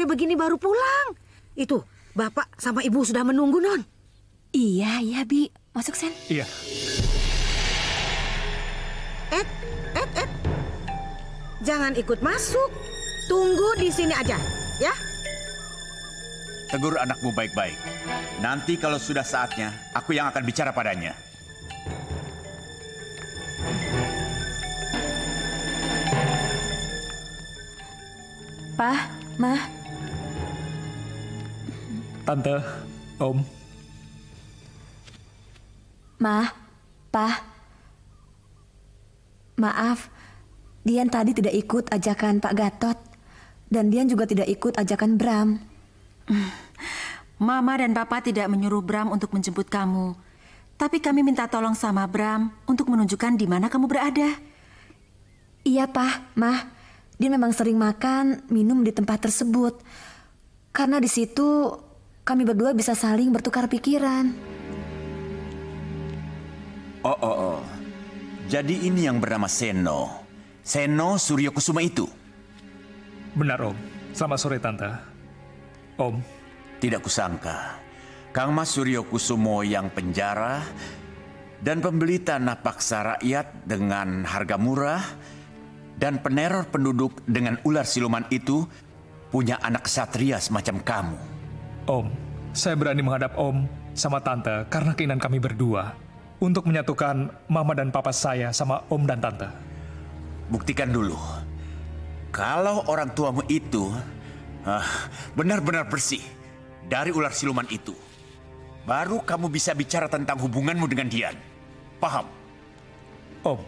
Sore begini baru pulang? Itu, Bapak sama Ibu sudah menunggu, Non. Iya, iya, Bi. Masuk, Sen. Iya. Ed, Ed, Ed. Jangan ikut masuk. Tunggu di sini aja, ya? Tegur anakmu baik-baik. Nanti kalau sudah saatnya, aku yang akan bicara padanya. Tante, Om, Mah, Pak. Maaf, Dian tadi tidak ikut ajakan Pak Gatot. Dan Dian juga tidak ikut ajakan Bram. Mama dan Papa tidak menyuruh Bram untuk menjemput kamu. Tapi kami minta tolong sama Bram untuk menunjukkan di mana kamu berada. Iya, Pak, Mah. Dia memang sering makan, minum di tempat tersebut. Karena di situ kami berdua bisa saling bertukar pikiran. Oh, oh, oh. Jadi ini yang bernama Seno. Seno Suryo Kusuma itu. benar Om. Selamat sore Tante. Om, Tidak kusangka. Kang Mas Suryo Kusumo yang penjara dan pembeli tanah paksa rakyat dengan harga murah dan peneror penduduk dengan ular siluman itu punya anak satria semacam kamu. Om, saya berani menghadap Om sama Tante karena keinginan kami berdua untuk menyatukan Mama dan Papa saya sama Om dan Tante. Buktikan dulu. Kalau orang tuamu itu ah, benar-benar bersih dari ular siluman itu, baru kamu bisa bicara tentang hubunganmu dengan Dian. Paham? Om.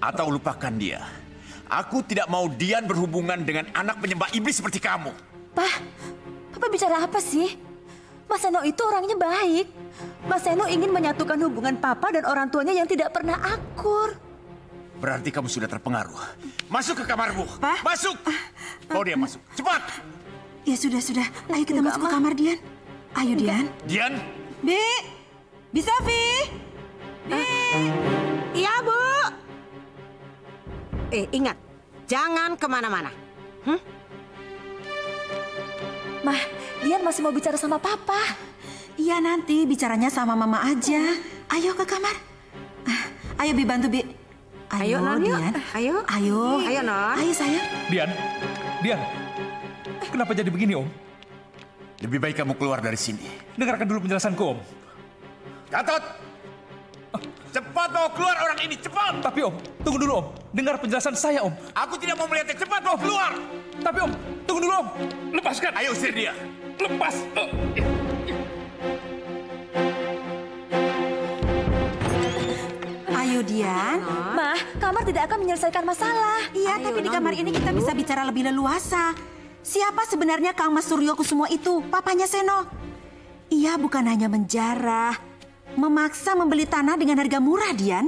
Atau lupakan dia. Aku tidak mau Dian berhubungan dengan anak penyembah iblis seperti kamu. Pak, Papa bicara apa sih? Mas Seno itu orangnya baik. Mas Seno ingin menyatukan hubungan papa dan orang tuanya yang tidak pernah akur. Berarti kamu sudah terpengaruh. Masuk ke kamarmu. Pa? Masuk. Mau oh, ah. dia masuk. Cepat. Ya sudah, sudah. Ayo kita Enggak, masuk ma. ke kamar Dian. Ayo Enggak. Dian. Dian. Bi. Bisa, Vi. Bi. Iya, Bu. Eh, ingat. Jangan ke mana-mana. Hmm? Mah, Dian masih mau bicara sama papa. Iya nanti, bicaranya sama mama aja. Ayo ke kamar. Ah, ayo Bi bantu Bi. Ayo, ayo Dian. Ayo. Ayo. Ayo Non. Ayo sayang. Dian, Dian. Kenapa jadi begini Om? Lebih baik kamu keluar dari sini. Dengarkan dulu penjelasanku Om. Gatot! Ah. Cepat mau keluar orang ini, cepat! Tapi Om, tunggu dulu Om. Dengar penjelasan saya Om. Aku tidak mau melihatnya, cepat mau keluar! Tapi Om, tunggu dulu Om. Lepaskan! Ayo usir dia! lepas. Ayo Dian, Ma, kamar tidak akan menyelesaikan masalah. Iya, tapi di kamar ini kita bisa bicara lebih leluasa. Siapa sebenarnya Kang Mas Suryo semua itu? Papanya Seno. Ia bukan hanya menjarah, memaksa membeli tanah dengan harga murah, Dian.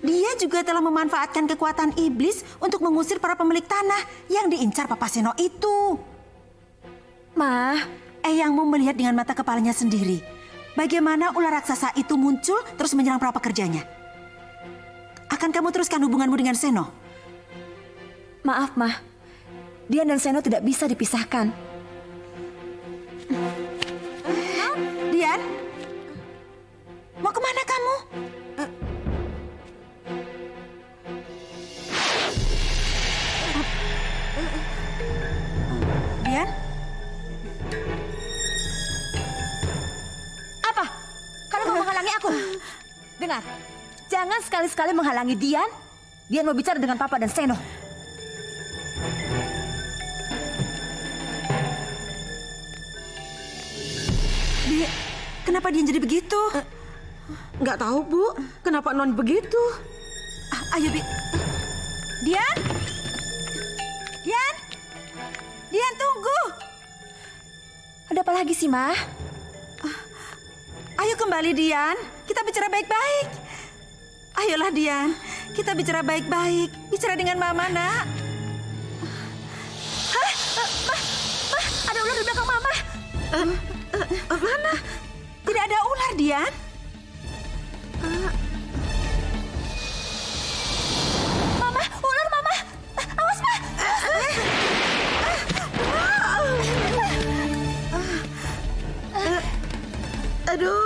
Dia juga telah memanfaatkan kekuatan iblis untuk mengusir para pemilik tanah yang diincar Papa Seno itu. Ma, Eyangmu melihat dengan mata kepalanya sendiri. Bagaimana ular raksasa itu muncul terus menyerang para pekerjanya. Akan kamu teruskan hubunganmu dengan Seno? Maaf, Mah. Dian dan Seno tidak bisa dipisahkan. Dian? Mau ke mana kamu? Dian? menghalangi aku. Dengar, jangan sekali-sekali menghalangi Dian. Dian mau bicara dengan Papa dan Seno. Dia, kenapa Dian jadi begitu? Nggak tahu, Bu. Kenapa Non begitu? Ah, ayo, Bi. Dian? Dian? Dian, tunggu! Ada apa lagi sih, Ma? Ayo kembali Dian, kita bicara baik-baik. Ayolah Dian, kita bicara baik-baik. Bicara dengan Mama, Nak. Hah? Ma, ma, ada ular di belakang Mama. Um, uh, mana? Tidak ada ular, Dian. Uh. Mama, ular Mama. Awas, Ma. Aduh.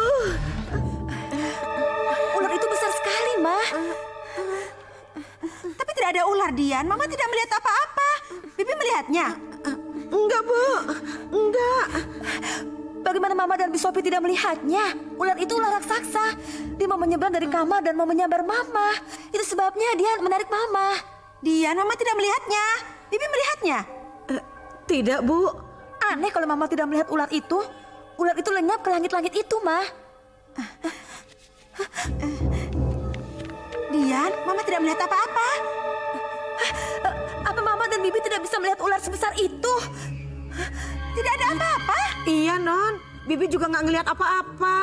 Tapi tidak ada ular, Dian. Mama tidak melihat apa-apa. Bibi melihatnya. Enggak, Bu. Enggak. Bagaimana Mama dan Bisopi tidak melihatnya? Ular itu ular raksasa. Dia mau menyeberang dari kamar dan mau menyambar Mama. Itu sebabnya dia menarik Mama. Dian, Mama tidak melihatnya. Bibi melihatnya. Uh, tidak, Bu. Aneh kalau Mama tidak melihat ular itu. Ular itu lenyap ke langit-langit itu, Ma. Uh, uh, uh. Dian, Mama tidak melihat apa-apa. Apa Mama dan Bibi tidak bisa melihat ular sebesar itu? Tidak ada apa-apa. Iya, Non. Bibi juga nggak ngelihat apa-apa.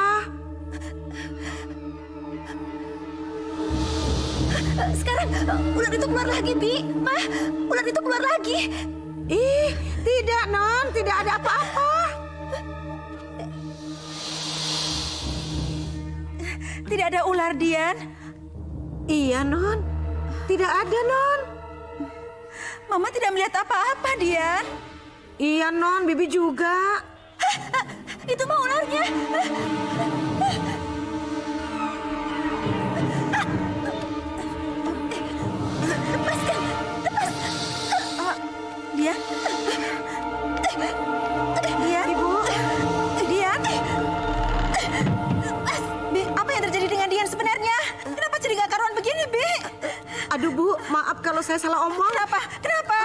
Sekarang ular itu keluar lagi, Bi. Ma, ular itu keluar lagi. Ih, tidak, Non. Tidak ada apa-apa. Tidak ada ular, Dian. Iya, Non. Tidak ada, Non. Mama tidak melihat apa-apa, Dian. Iya, Non. Bibi juga. Itu mah ularnya. Lepaskan! Lepas! Dian! jangan begini, Bi? Aduh, Bu, maaf kalau saya salah omong. Kenapa? Kenapa?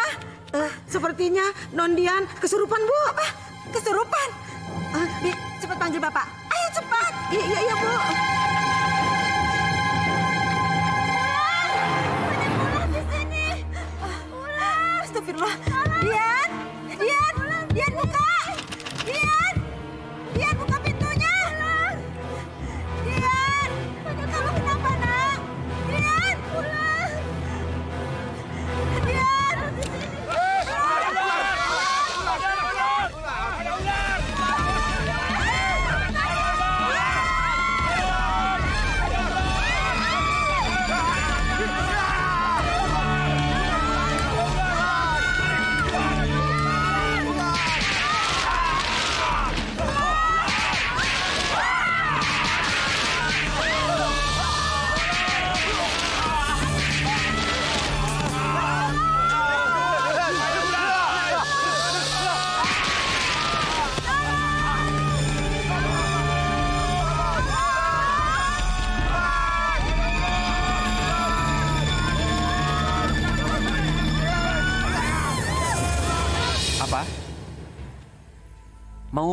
Uh, sepertinya Nondian kesurupan, Bu. Apa? Kesurupan? Uh, Bi, cepat panggil Bapak. Ayo cepat. Iya, iya, iya, Bu. Ah. Astagfirullah. Dian, Dian, Dian buka.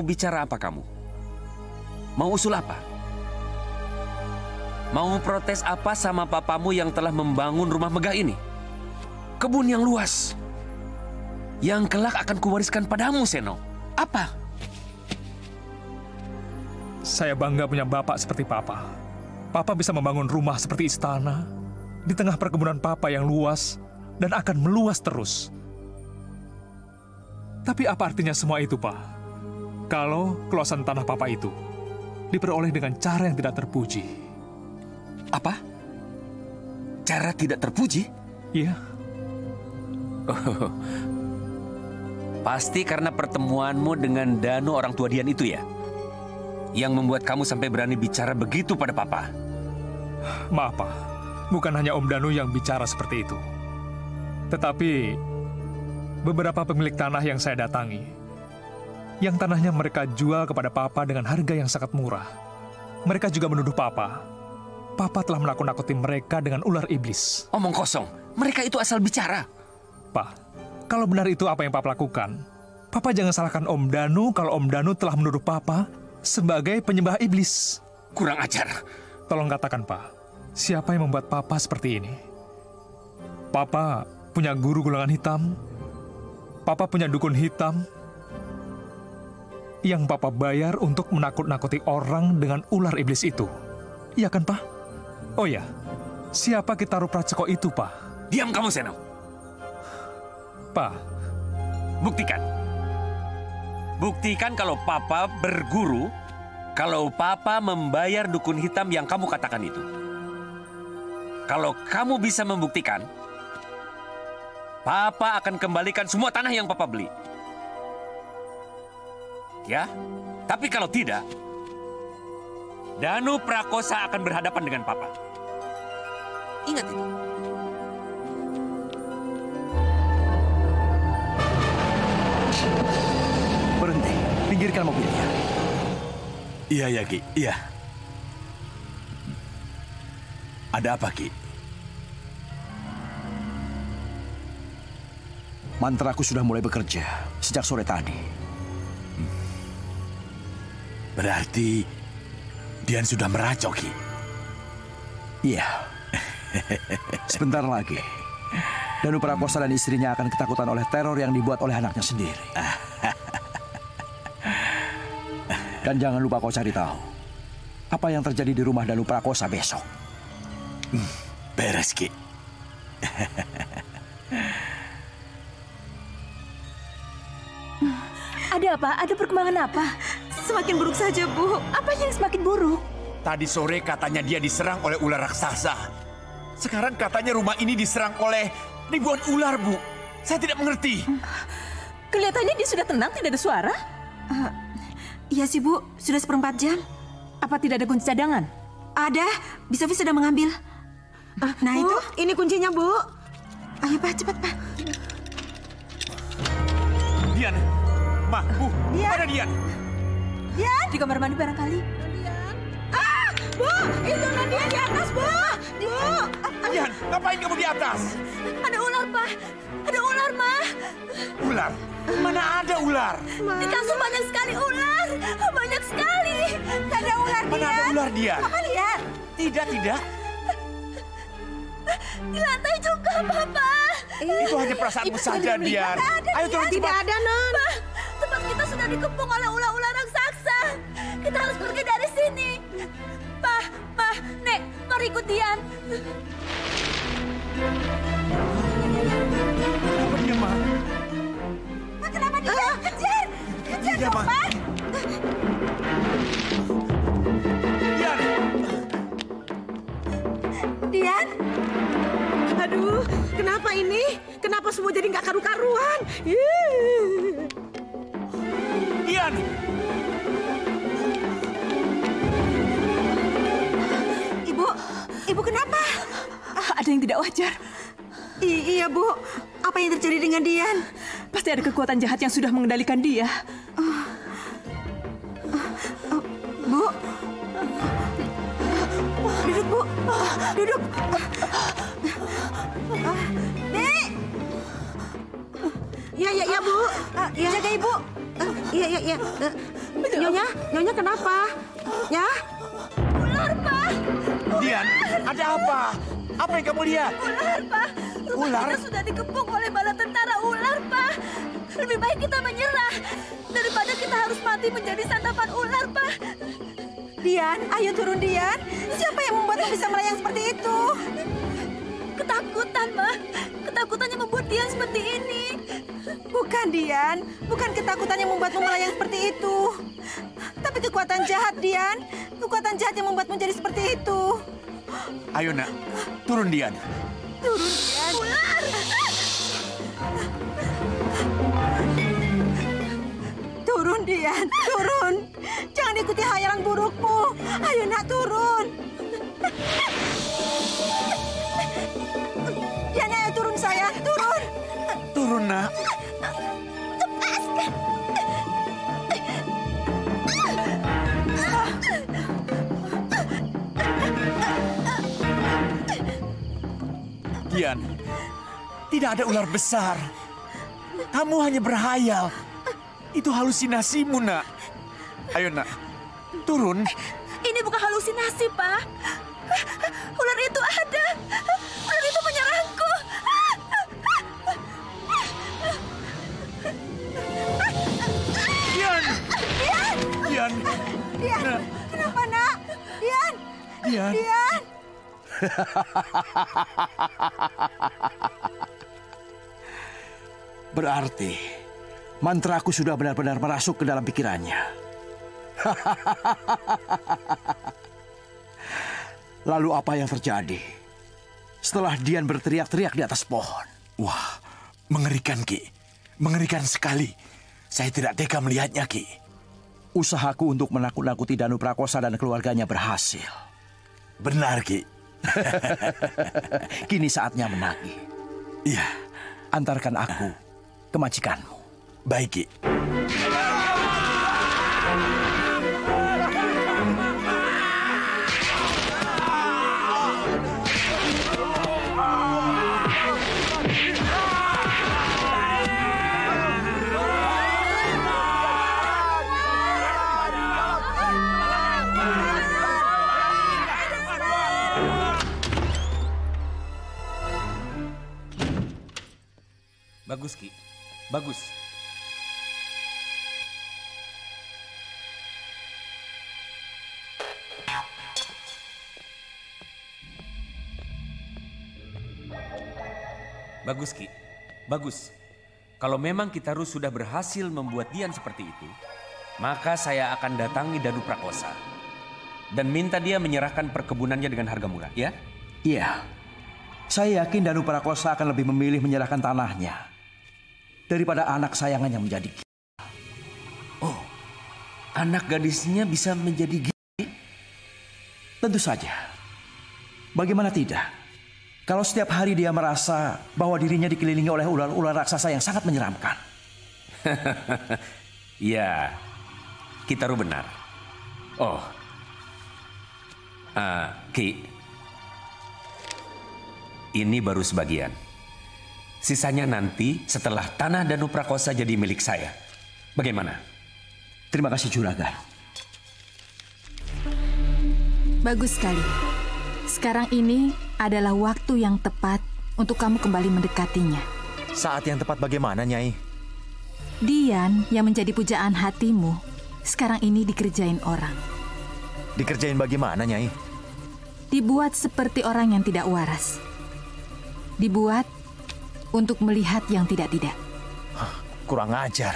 Bicara apa kamu? Mau usul apa? Mau protes apa sama papamu yang telah membangun rumah megah ini? Kebun yang luas. Yang kelak akan kuwariskan padamu, Seno. Apa? Saya bangga punya bapak seperti papa. Papa bisa membangun rumah seperti istana di tengah perkebunan papa yang luas dan akan meluas terus. Tapi apa artinya semua itu, Pak? Kalau keluasan tanah papa itu diperoleh dengan cara yang tidak terpuji. Apa? Cara tidak terpuji? Iya. Oh, *laughs* pasti karena pertemuanmu dengan Danu orang tua Dian itu ya? Yang membuat kamu sampai berani bicara begitu pada papa. Maaf, Pak. Bukan hanya Om Danu yang bicara seperti itu. Tetapi beberapa pemilik tanah yang saya datangi, yang tanahnya mereka jual kepada Papa dengan harga yang sangat murah. Mereka juga menuduh Papa. Papa telah menakut-nakuti mereka dengan ular iblis. Omong kosong. Mereka itu asal bicara. Pak, kalau benar itu apa yang Papa lakukan, Papa jangan salahkan Om Danu kalau Om Danu telah menuduh Papa sebagai penyembah iblis. Kurang ajar. Tolong katakan, Pak, siapa yang membuat Papa seperti ini? Papa punya guru golongan hitam? Papa punya dukun hitam? Yang Papa bayar untuk menakut-nakuti orang dengan ular iblis itu. Iya kan, Pak? Oh ya, siapa Kitaru Praceko itu, Pak? Diam kamu, Seno. Pak. Buktikan. Buktikan kalau Papa berguru, kalau Papa membayar dukun hitam yang kamu katakan itu. Kalau kamu bisa membuktikan, Papa akan kembalikan semua tanah yang Papa beli. Ya, tapi kalau tidak, Danu Prakosa akan berhadapan dengan Papa. Ingat ini. Berhenti, pinggirkan mobilnya. Iya, ya, Ki. Iya. Ada apa, Ki? Mantraku sudah mulai bekerja sejak sore tadi. Berarti Dian sudah meracau, Ki. Iya. Sebentar lagi. Danu Prakosa dan istrinya akan ketakutan oleh teror yang dibuat oleh anaknya sendiri. Dan jangan lupa kau cari tahu apa yang terjadi di rumah Danu Prakosa besok. Beres, Ki. Ada apa? Ada perkembangan apa? Semakin buruk saja, Bu. Apa yang semakin buruk? Tadi sore katanya dia diserang oleh ular raksasa. Sekarang katanya rumah ini diserang oleh ribuan ular, Bu. Saya tidak mengerti. Kelihatannya dia sudah tenang, tidak ada suara. Iya sih, Bu. Sudah seperempat jam. Apa tidak ada kunci cadangan? Ada. Bisa-bisa sudah mengambil. nah, Bu, itu. ini kuncinya, Bu. Ayo, Pak. Cepat, Pak. Dian, Ma, Bu, Dian. mana Dian? Dian! Di kamar mandi barangkali. Ah, Bu, itu Nadia di atas, Bu. Bu. Dian, ngapain kamu di atas? Ada ular, Pak. Ada ular, Ma. Ular? Mana ada ular? Di kasur banyak sekali ular. Banyak sekali. Ada ular, Mana ada ular, Dian? Papa lihat. Tidak, tidak. Di lantai juga, Papa. Itu hanya perasaanmu saja, Dian. Ayo turun Tidak cepat. ada, Non. Pak, tempat kita sudah dikepung oleh ular-ular raksasa. Kita harus pergi dari sini. Pak, Pak, Nek, mari ikut Dian. Kenapa dia, Ma? Kenapa dia? Kejar! Kejar Tidak, Ma. Pak! Dian! Aduh, kenapa ini? Kenapa semua jadi nggak karu-karuan? Dian! Ibu, Ibu kenapa? Ada yang tidak wajar. I- iya, Bu. Apa yang terjadi dengan Dian? Pasti ada kekuatan jahat yang sudah mengendalikan dia. Bu. Duduk, Bu. Duduk. Nek. Ya, ya, ya, Bu. Jaga Ibu. Iya, iya, iya. Nyonya, Nyonya kenapa? Ya? Ular, Pak! Dian, ada apa? Apa yang kamu lihat? Ular, Pak! Rumah Ular? kita sudah dikepung oleh bala tentara ular, Pak! Lebih baik kita menyerah daripada kita harus mati menjadi santapan ular, Pak! Dian, ayo turun Dian. Siapa yang membuatmu bisa melayang seperti itu? Ketakutan, Ma. Ketakutan yang membuat Dian seperti ini. Bukan Dian, bukan ketakutan yang membuatmu melayang seperti itu. Tapi kekuatan jahat Dian, kekuatan jahat yang membuatmu jadi seperti itu. Ayo nak, turun Dian. Turun Dian. Ular! Turun Dian, turun. Jangan ikuti hayalan burukmu. Ayo nak turun. Dian, ayo turun sayang, turun. Turun nak. Dian, tidak ada ular besar. Kamu hanya berhayal. Itu halusinasimu, nak. Ayo, nak. Turun. Ini bukan halusinasi, Pak. Ular itu ada. Ular itu menyerangku. Dian! Dian! Dian! Dian, Nak. kenapa nak? Dian! Dian. Dian! *laughs* Berarti mantraku sudah benar-benar merasuk ke dalam pikirannya. *laughs* Lalu apa yang terjadi? Setelah Dian berteriak-teriak di atas pohon. Wah, mengerikan, Ki. Mengerikan sekali. Saya tidak tega melihatnya, Ki. Usahaku untuk menakut-nakuti Danu Prakosa dan keluarganya berhasil. Benar, Ki. *laughs* Kini saatnya menagih. Iya. Antarkan aku ke majikanmu. Baik, Ki. Bagus, Ki. Bagus. Bagus, Ki. Bagus. Kalau memang Kitaru sudah berhasil membuat Dian seperti itu, maka saya akan datangi Danu Prakosa dan minta dia menyerahkan perkebunannya dengan harga murah, ya? Iya. Saya yakin Danu Prakosa akan lebih memilih menyerahkan tanahnya daripada anak sayangannya menjadi gila. Oh, anak gadisnya bisa menjadi gila? Tentu saja. Bagaimana tidak? Kalau setiap hari dia merasa bahwa dirinya dikelilingi oleh ular-ular raksasa yang sangat menyeramkan. *laughs* Ya, Kitaru benar. Oh, Ah, Ki, ini baru sebagian. Sisanya nanti setelah tanah Danu Prakosa jadi milik saya. Bagaimana? Terima kasih Juragan. Bagus sekali. Sekarang ini adalah waktu yang tepat untuk kamu kembali mendekatinya. Saat yang tepat bagaimana, Nyai? Dian yang menjadi pujaan hatimu sekarang ini dikerjain orang. Dikerjain bagaimana, Nyai? Dibuat seperti orang yang tidak waras. Dibuat untuk melihat yang tidak-tidak. Kurang ajar.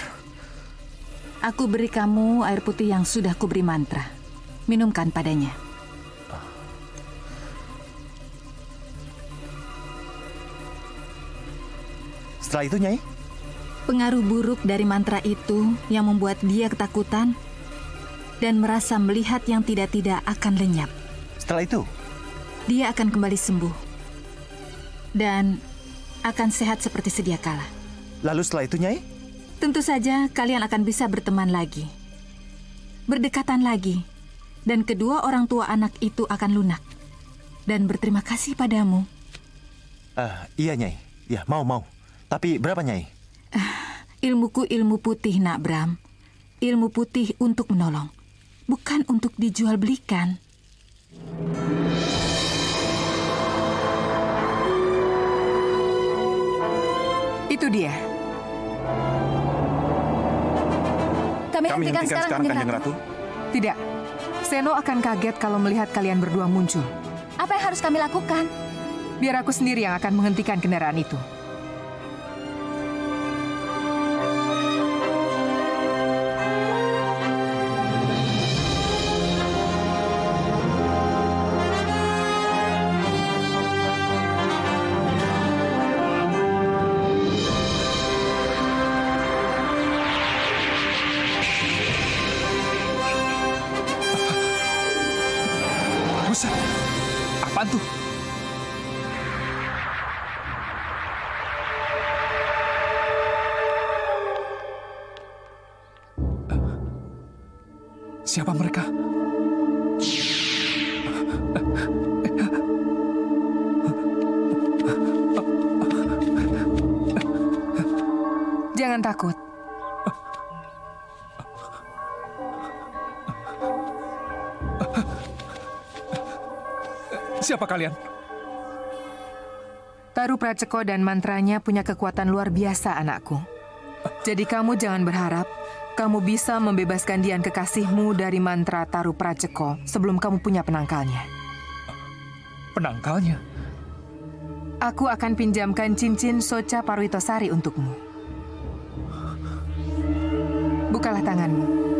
Aku beri kamu air putih yang sudah kuberi mantra. Minumkan padanya. Setelah itu, Nyai? Pengaruh buruk dari mantra itu yang membuat dia ketakutan dan merasa melihat yang tidak-tidak akan lenyap. Setelah itu? Dia akan kembali sembuh dan akan sehat seperti sedia kala. Lalu setelah itu, Nyai? Tentu saja kalian akan bisa berteman lagi. Berdekatan lagi. Dan kedua orang tua anak itu akan lunak. Dan berterima kasih padamu. Ah, iya, Nyai. Ya, mau, mau. Tapi berapa, Nyai? *sighs* Ilmuku ilmu putih, nak Bram. ilmu putih untuk menolong, bukan untuk dijual belikan. Itu dia. Kami, hentikan, sekarang, Kanjeng Ratu. Tidak. Seno akan kaget kalau melihat kalian berdua muncul. Apa yang harus kami lakukan? Biar aku sendiri yang akan menghentikan kendaraan itu. Taru Praceko dan mantranya punya kekuatan luar biasa, anakku. Jadi kamu jangan berharap kamu bisa membebaskan Dian kekasihmu dari mantra Taru Praceko sebelum kamu punya penangkalnya. Penangkalnya? Aku akan pinjamkan cincin Soca Parwitosari untukmu. Bukalah tanganmu.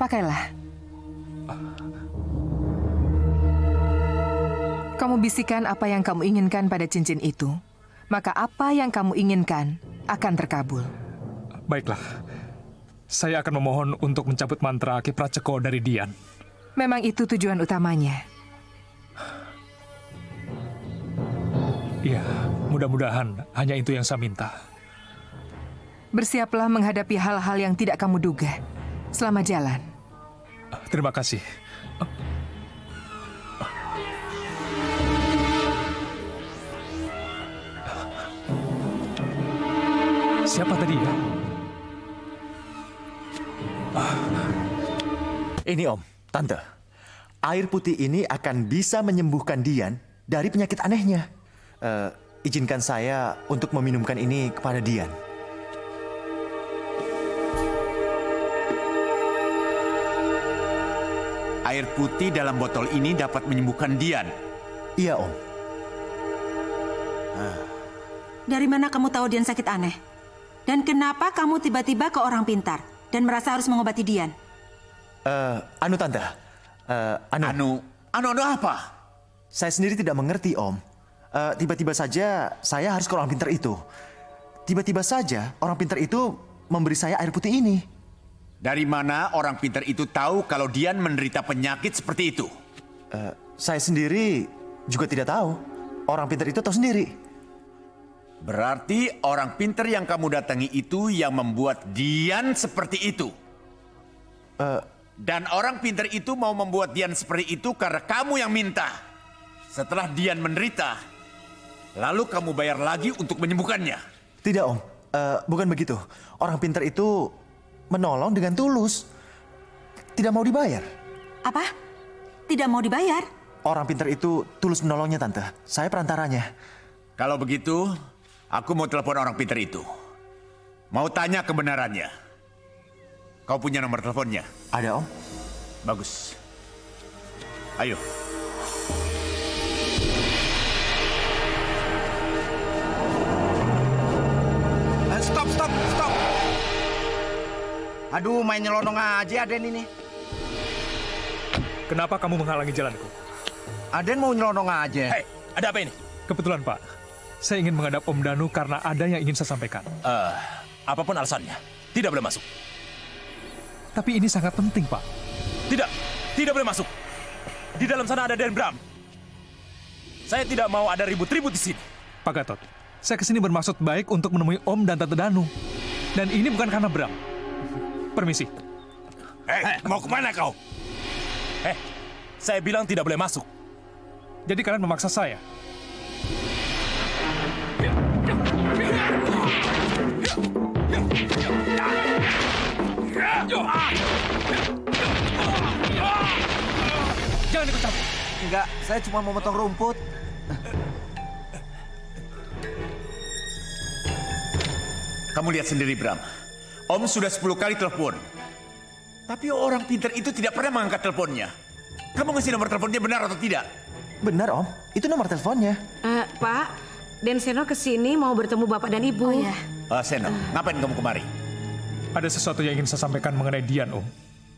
Pakailah. Kamu bisikan apa yang kamu inginkan pada cincin itu, maka apa yang kamu inginkan akan terkabul. Baiklah. Saya akan memohon untuk mencabut mantra Ki Praceko dari Dian. Memang itu tujuan utamanya. Iya, mudah-mudahan hanya itu yang saya minta. Bersiaplah menghadapi hal-hal yang tidak kamu duga. Selamat jalan. Terima kasih. Siapa tadi ya? Ini Om, Tante. Air putih ini akan bisa menyembuhkan Dian dari penyakit anehnya. Eh, izinkan saya untuk meminumkan ini kepada Dian. Air putih dalam botol ini dapat menyembuhkan Dian. Iya, Om. Dari mana kamu tahu Dian sakit aneh? Dan kenapa kamu tiba-tiba ke orang pintar dan merasa harus mengobati Dian? Eh, anu Tante. Eh, anu. Anu. Anu, anu apa? Saya sendiri tidak mengerti, Om. Eh, tiba-tiba saja saya harus ke orang pintar itu. Tiba-tiba saja orang pintar itu memberi saya air putih ini. Dari mana orang pintar itu tahu kalau Dian menderita penyakit seperti itu? Eh, saya sendiri juga tidak tahu. Orang pintar itu tahu sendiri. Berarti orang pintar yang kamu datangi itu yang membuat Dian seperti itu. Eh, Dan orang pintar itu mau membuat Dian seperti itu karena kamu yang minta. Setelah Dian menderita, lalu kamu bayar lagi untuk menyembuhkannya. Tidak, Om. Eh, bukan begitu. Orang pintar itu menolong dengan tulus. Tidak mau dibayar. Apa? Tidak mau dibayar? Orang pintar itu tulus menolongnya, Tante. Saya perantaranya. Kalau begitu, aku mau telepon orang pintar itu. Mau tanya kebenarannya. Kau punya nomor teleponnya? Ada, Om. Bagus. Ayo. Eh, stop, stop. Aduh, main nyelonong aja Aden ini. Kenapa kamu menghalangi jalanku? Aden mau nyelonong aja. Hei, ada apa ini? Kebetulan, Pak. Saya ingin menghadap Om Danu karena ada yang ingin saya sampaikan. Eh, apa pun alasannya, tidak boleh masuk. Tapi ini sangat penting, Pak. Tidak, tidak boleh masuk. Di dalam sana ada Dan Bram. Saya tidak mau ada ribut-ribut di sini. Pak Gatot, saya ke sini bermaksud baik untuk menemui Om dan Tante Danu. Dan ini bukan karena Bram. Permisi. Eh, mau ke mana kau? Eh, saya bilang tidak boleh masuk. Jadi kalian memaksa saya. Jangan ikut campur. Enggak, saya cuma mau motong rumput. Kamu lihat sendiri, Bram. Om sudah 10 kali telepon. Tapi orang pintar itu tidak pernah mengangkat teleponnya. Kamu ngasih nomor teleponnya benar atau tidak? Benar, Om. Itu nomor teleponnya. Eh, Pak, Den Seno ke sini mau bertemu Bapak dan Ibu. Oh, ya. Ah, Seno, ngapain kamu kemari? Ada sesuatu yang ingin saya sampaikan mengenai Dian, Om.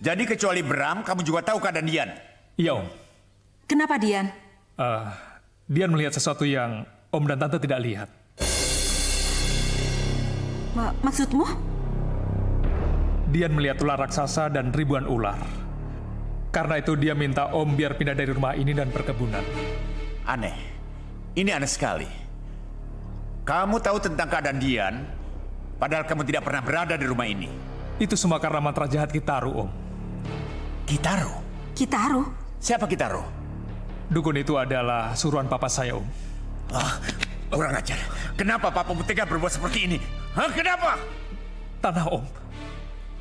Jadi kecuali Bram, kamu juga tahu keadaan Dian? Iya, Om. Kenapa Dian? Eh, Dian melihat sesuatu yang Om dan Tante tidak lihat. Ma- maksudmu? Dian melihat ular raksasa dan ribuan ular. Karena itu dia minta Om biar pindah dari rumah ini dan perkebunan. Aneh. Ini aneh sekali. Kamu tahu tentang keadaan Dian, padahal kamu tidak pernah berada di rumah ini. Itu semua karena mantra jahat Kitaru, Om. Kitaru? Kitaru? Siapa Kitaru? Dukun itu adalah suruhan papa saya, Om. Ah, kurang ajar. Kenapa Papa tega berbuat seperti ini? Hah, kenapa? Tanah Om.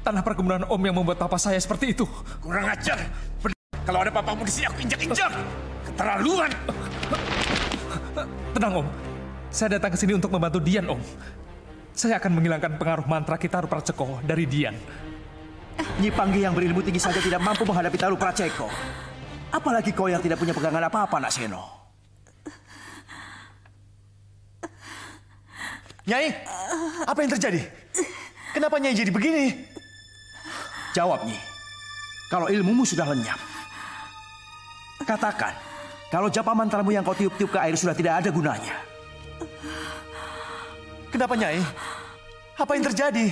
Tanah perkebunan Om yang membuat papa saya seperti itu. Kurang ajar. Ber- Kalau ada papamu di sini aku injak-injak. Keterlaluan. Tenang, Om. Saya datang ke sini untuk membantu Dian, Om. Saya akan menghilangkan pengaruh mantra Kitaru Praceko dari Dian. Nyi Panggi yang berilmu tinggi saja tidak mampu menghadapi Taru Praceko. Apalagi kau yang tidak punya pegangan apa-apa, Nak Seno. Nyai, apa yang terjadi? Kenapa Nyai jadi begini? Jawab, Nyi. Kalau ilmumu sudah lenyap. Katakan, kalau japa mantramu yang kau tiup-tiup ke air sudah tidak ada gunanya. Kenapa Nyai? Apa yang terjadi?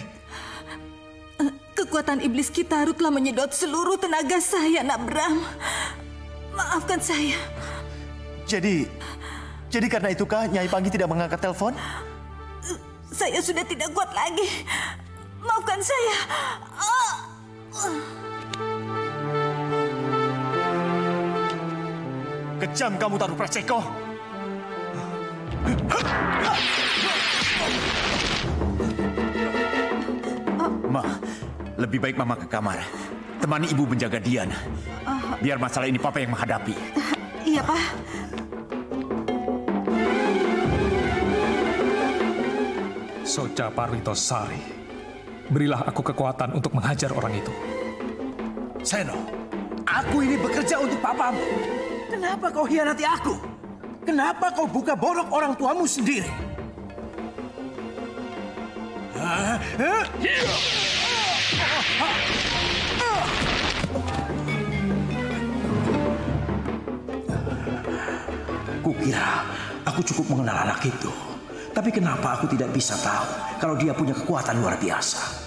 Kekuatan iblis Kitaru telah menyedot seluruh tenaga saya, Nak Bram. Maafkan saya. Jadi, jadi karena itukah Nyai Panggi tidak mengangkat telepon? Saya sudah tidak kuat lagi. Maafkan saya. Ah. Kejam kamu Taruh Praceko. Ma, lebih baik Mama ke kamar. Temani Ibu menjaga Dian. Biar masalah ini Papa yang menghadapi. Iya, Pak. Soja Parwito Sari. Berilah aku kekuatan untuk menghajar orang itu. Seno, aku ini bekerja untuk papamu. Kenapa kau hianati aku? Kenapa kau buka borok orang tuamu sendiri? Kukira aku cukup mengenal anak itu. Tapi kenapa aku tidak bisa tahu kalau dia punya kekuatan luar biasa?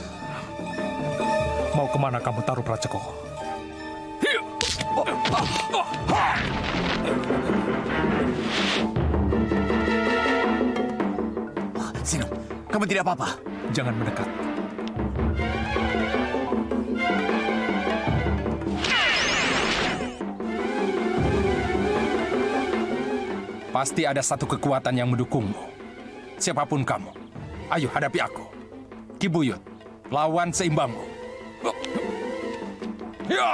Mau ke mana kamu taruh Praceko? Sino, kamu tidak apa-apa? Jangan mendekat. Pasti ada satu kekuatan yang mendukungmu. Siapa pun kamu, ayo hadapi aku. Kibuyut, lawan seimbangmu. Ya!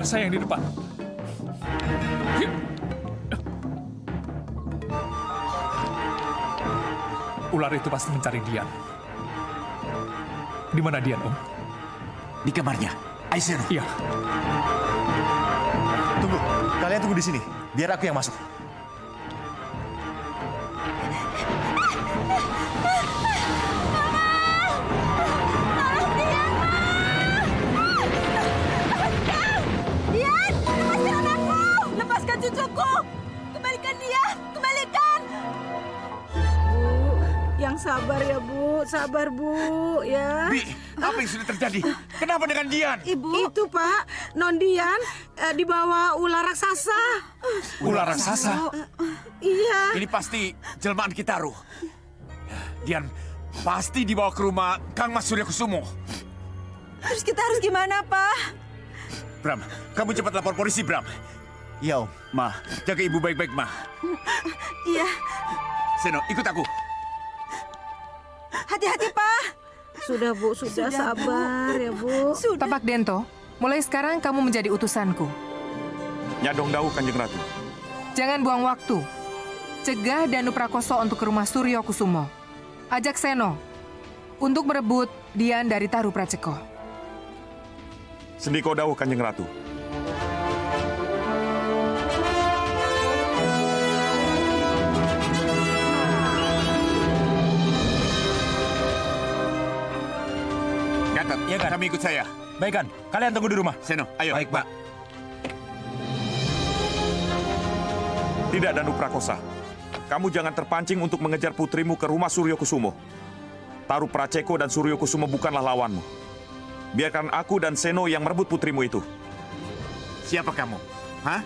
Biar saya yang di depan. Ular itu pasti mencari Dian. Di mana Dian, Om? Di kamarnya. Aiseno. Iya. Tunggu, kalian tunggu di sini. Biar aku yang masuk. Sabar ya Bu, sabar Bu ya. Bi, apa yang sudah terjadi? Kenapa dengan Dian? Ibu. Itu Pak, Non Dian eh, dibawa ular raksasa. Ular raksasa? Iya. Ini pasti jelmaan Kitaru. Dian pasti dibawa ke rumah Kang Mas Surya Kusumo. Terus kita harus gimana, Pak? Bram, kamu cepat lapor polisi, Bram. Ya, Om. Ma, jaga ibu baik-baik, Ma. Iya. Seno, ikut aku. Hati-hati, Pak. Sudah Bu, sudah, Sudah, sabar ya Bu. Tapak Dento, mulai sekarang kamu menjadi utusanku. Nyadong Dawu Kanjeng Ratu. Jangan buang waktu. Cegah Danu Prakoso untuk ke rumah Suryo Kusumo. Ajak Seno untuk merebut Dian dari Taru Praceko. Sendiko Dawu Kanjeng Ratu. Gatot, ya kan? kami ikut saya. Baik kan, kalian tunggu di rumah. Seno, ayo. Baik, Pak. Tidak Danu Prakosa. Kamu jangan terpancing untuk mengejar putrimu ke rumah Suryo Kusumo. Taru Praceko dan Suryo Kusumo bukanlah lawanmu. Biarkan aku dan Seno yang merebut putrimu itu. Siapa kamu? Hah?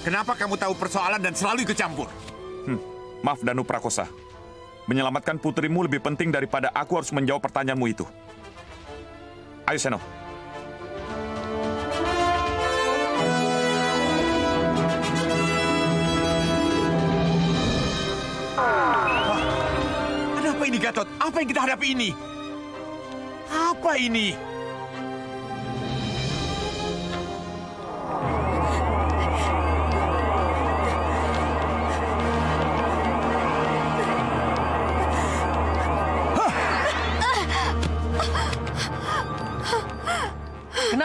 Kenapa kamu tahu persoalan dan selalu ikut campur? Hmm, maaf Danu Prakosa. Menyelamatkan putrimu lebih penting daripada aku harus menjawab pertanyaanmu itu. Ayo Seno. Ada apa ini, Gatot? Apa yang kita hadapi ini? Apa ini?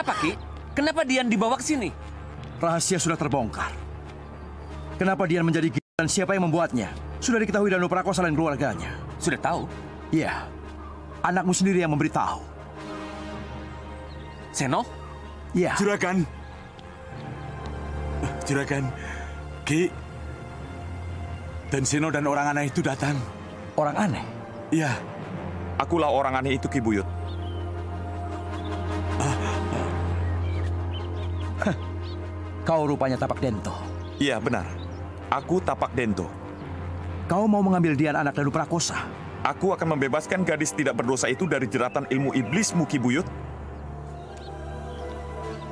Kenapa, Ki? Kenapa Dian dibawa ke sini? Rahasia sudah terbongkar. Kenapa Dian menjadi gila dan siapa yang membuatnya? Sudah diketahui Danu Prakosa dan keluarganya. Sudah tahu? Iya. Anakmu sendiri yang memberitahu. Seno? Iya. Juragan. Juragan. Ki. Dan Seno dan orang aneh itu datang. Orang aneh? Iya. Akulah orang aneh itu, Ki Buyut. Kau rupanya Tapak Dento. Iya, benar. Aku Tapak Dento. Kau mau mengambil Dian anak Danu Prakosa? Aku akan membebaskan gadis tidak berdosa itu dari jeratan ilmu iblismu, Ki Buyut.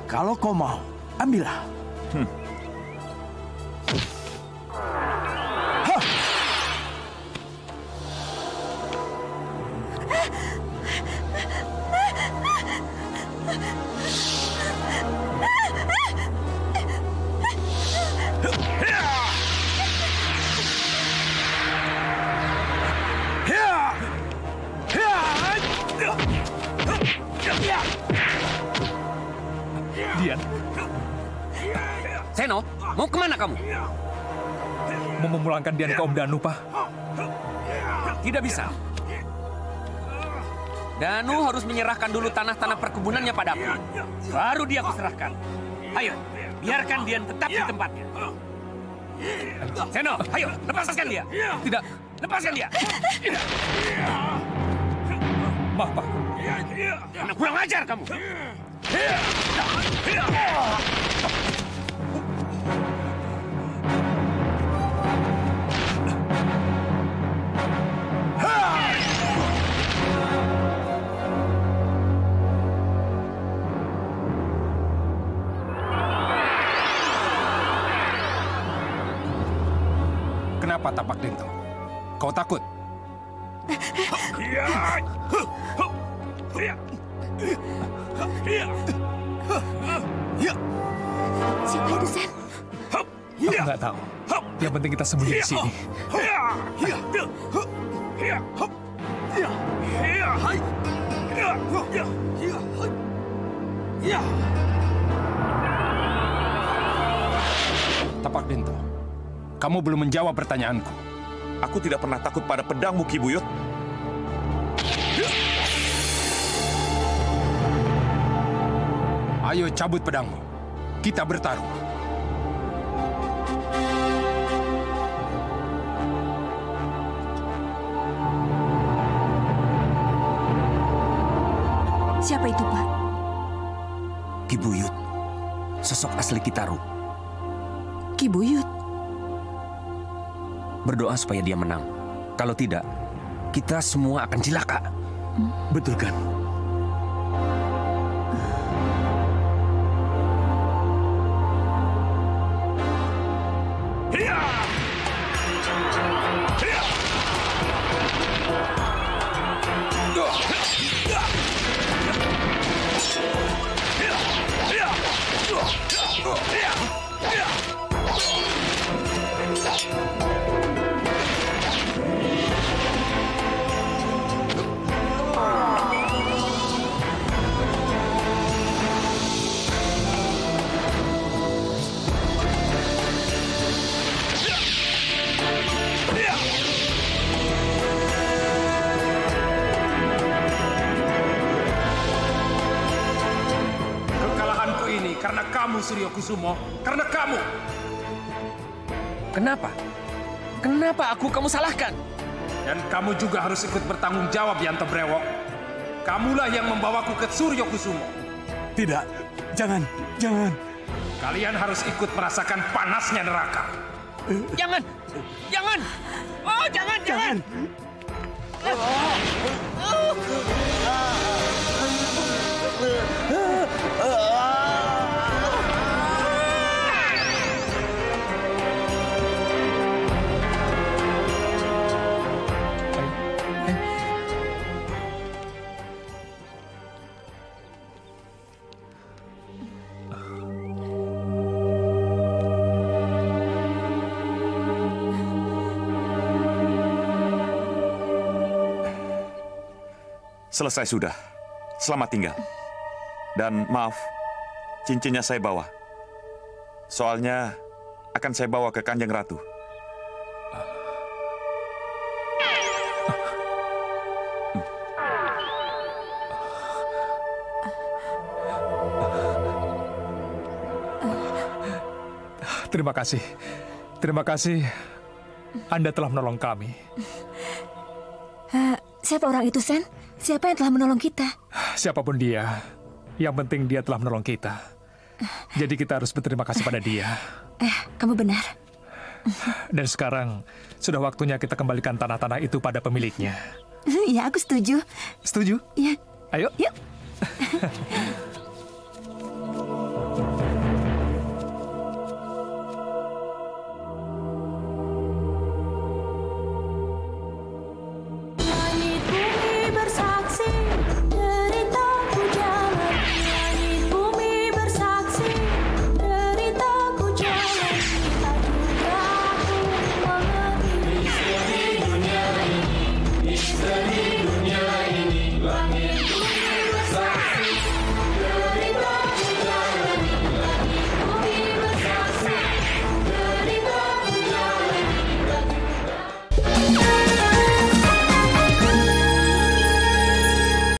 Kalau kau mau, ambillah. Hmm. Seno, mau ke mana kamu? mau memulangkan Dian ke Om Danu, Pak. Tidak bisa. Danu harus menyerahkan dulu tanah-tanah perkebunannya padaku. Baru dia aku serahkan. Ayo, biarkan Dian tetap di tempatnya. Seno, ayo, lepaskan dia. Tidak, lepaskan dia. Maaf, Pak. Anak kurang ajar kamu. Takut? Siapa itu, Sen? Aku nggak tahu. Yang penting kita sembunyi di sini. Tapak Dento, kamu belum menjawab pertanyaanku. Aku tidak pernah takut pada pedangmu, Kibuyut. Ayo cabut pedangmu. Kita bertarung. Siapa itu, Pak? Kibuyut. Sosok asli Kitaru. Kibuyut? Berdoa supaya dia menang. Kalau tidak, kita semua akan cilaka. Betul kan? Kamu, Suryo Kusumo. Karena kamu. Kenapa? Kenapa aku kamu salahkan? Dan kamu juga harus ikut bertanggung jawab, Yanto Brewok. Kamulah yang membawaku ke Suryo Kusumo. Tidak, jangan, jangan. Kalian harus ikut merasakan panasnya neraka. Jangan! Jangan! Oh, jangan, jangan! Selesai sudah. Selamat tinggal. Dan maaf, cincinnya saya bawa. Soalnya akan saya bawa ke Kanjeng Ratu. Terima kasih. Terima kasih. Anda telah menolong kami. Eh, siapa orang itu, Sen? Siapa yang telah menolong kita? Siapa pun dia, yang penting dia telah menolong kita. Jadi kita harus berterima kasih pada dia. Eh, kamu benar. Dan sekarang sudah waktunya kita kembalikan tanah-tanah itu pada pemiliknya. *laughs* ya, aku setuju. Setuju? Iya. Ayo. Yuk. *laughs*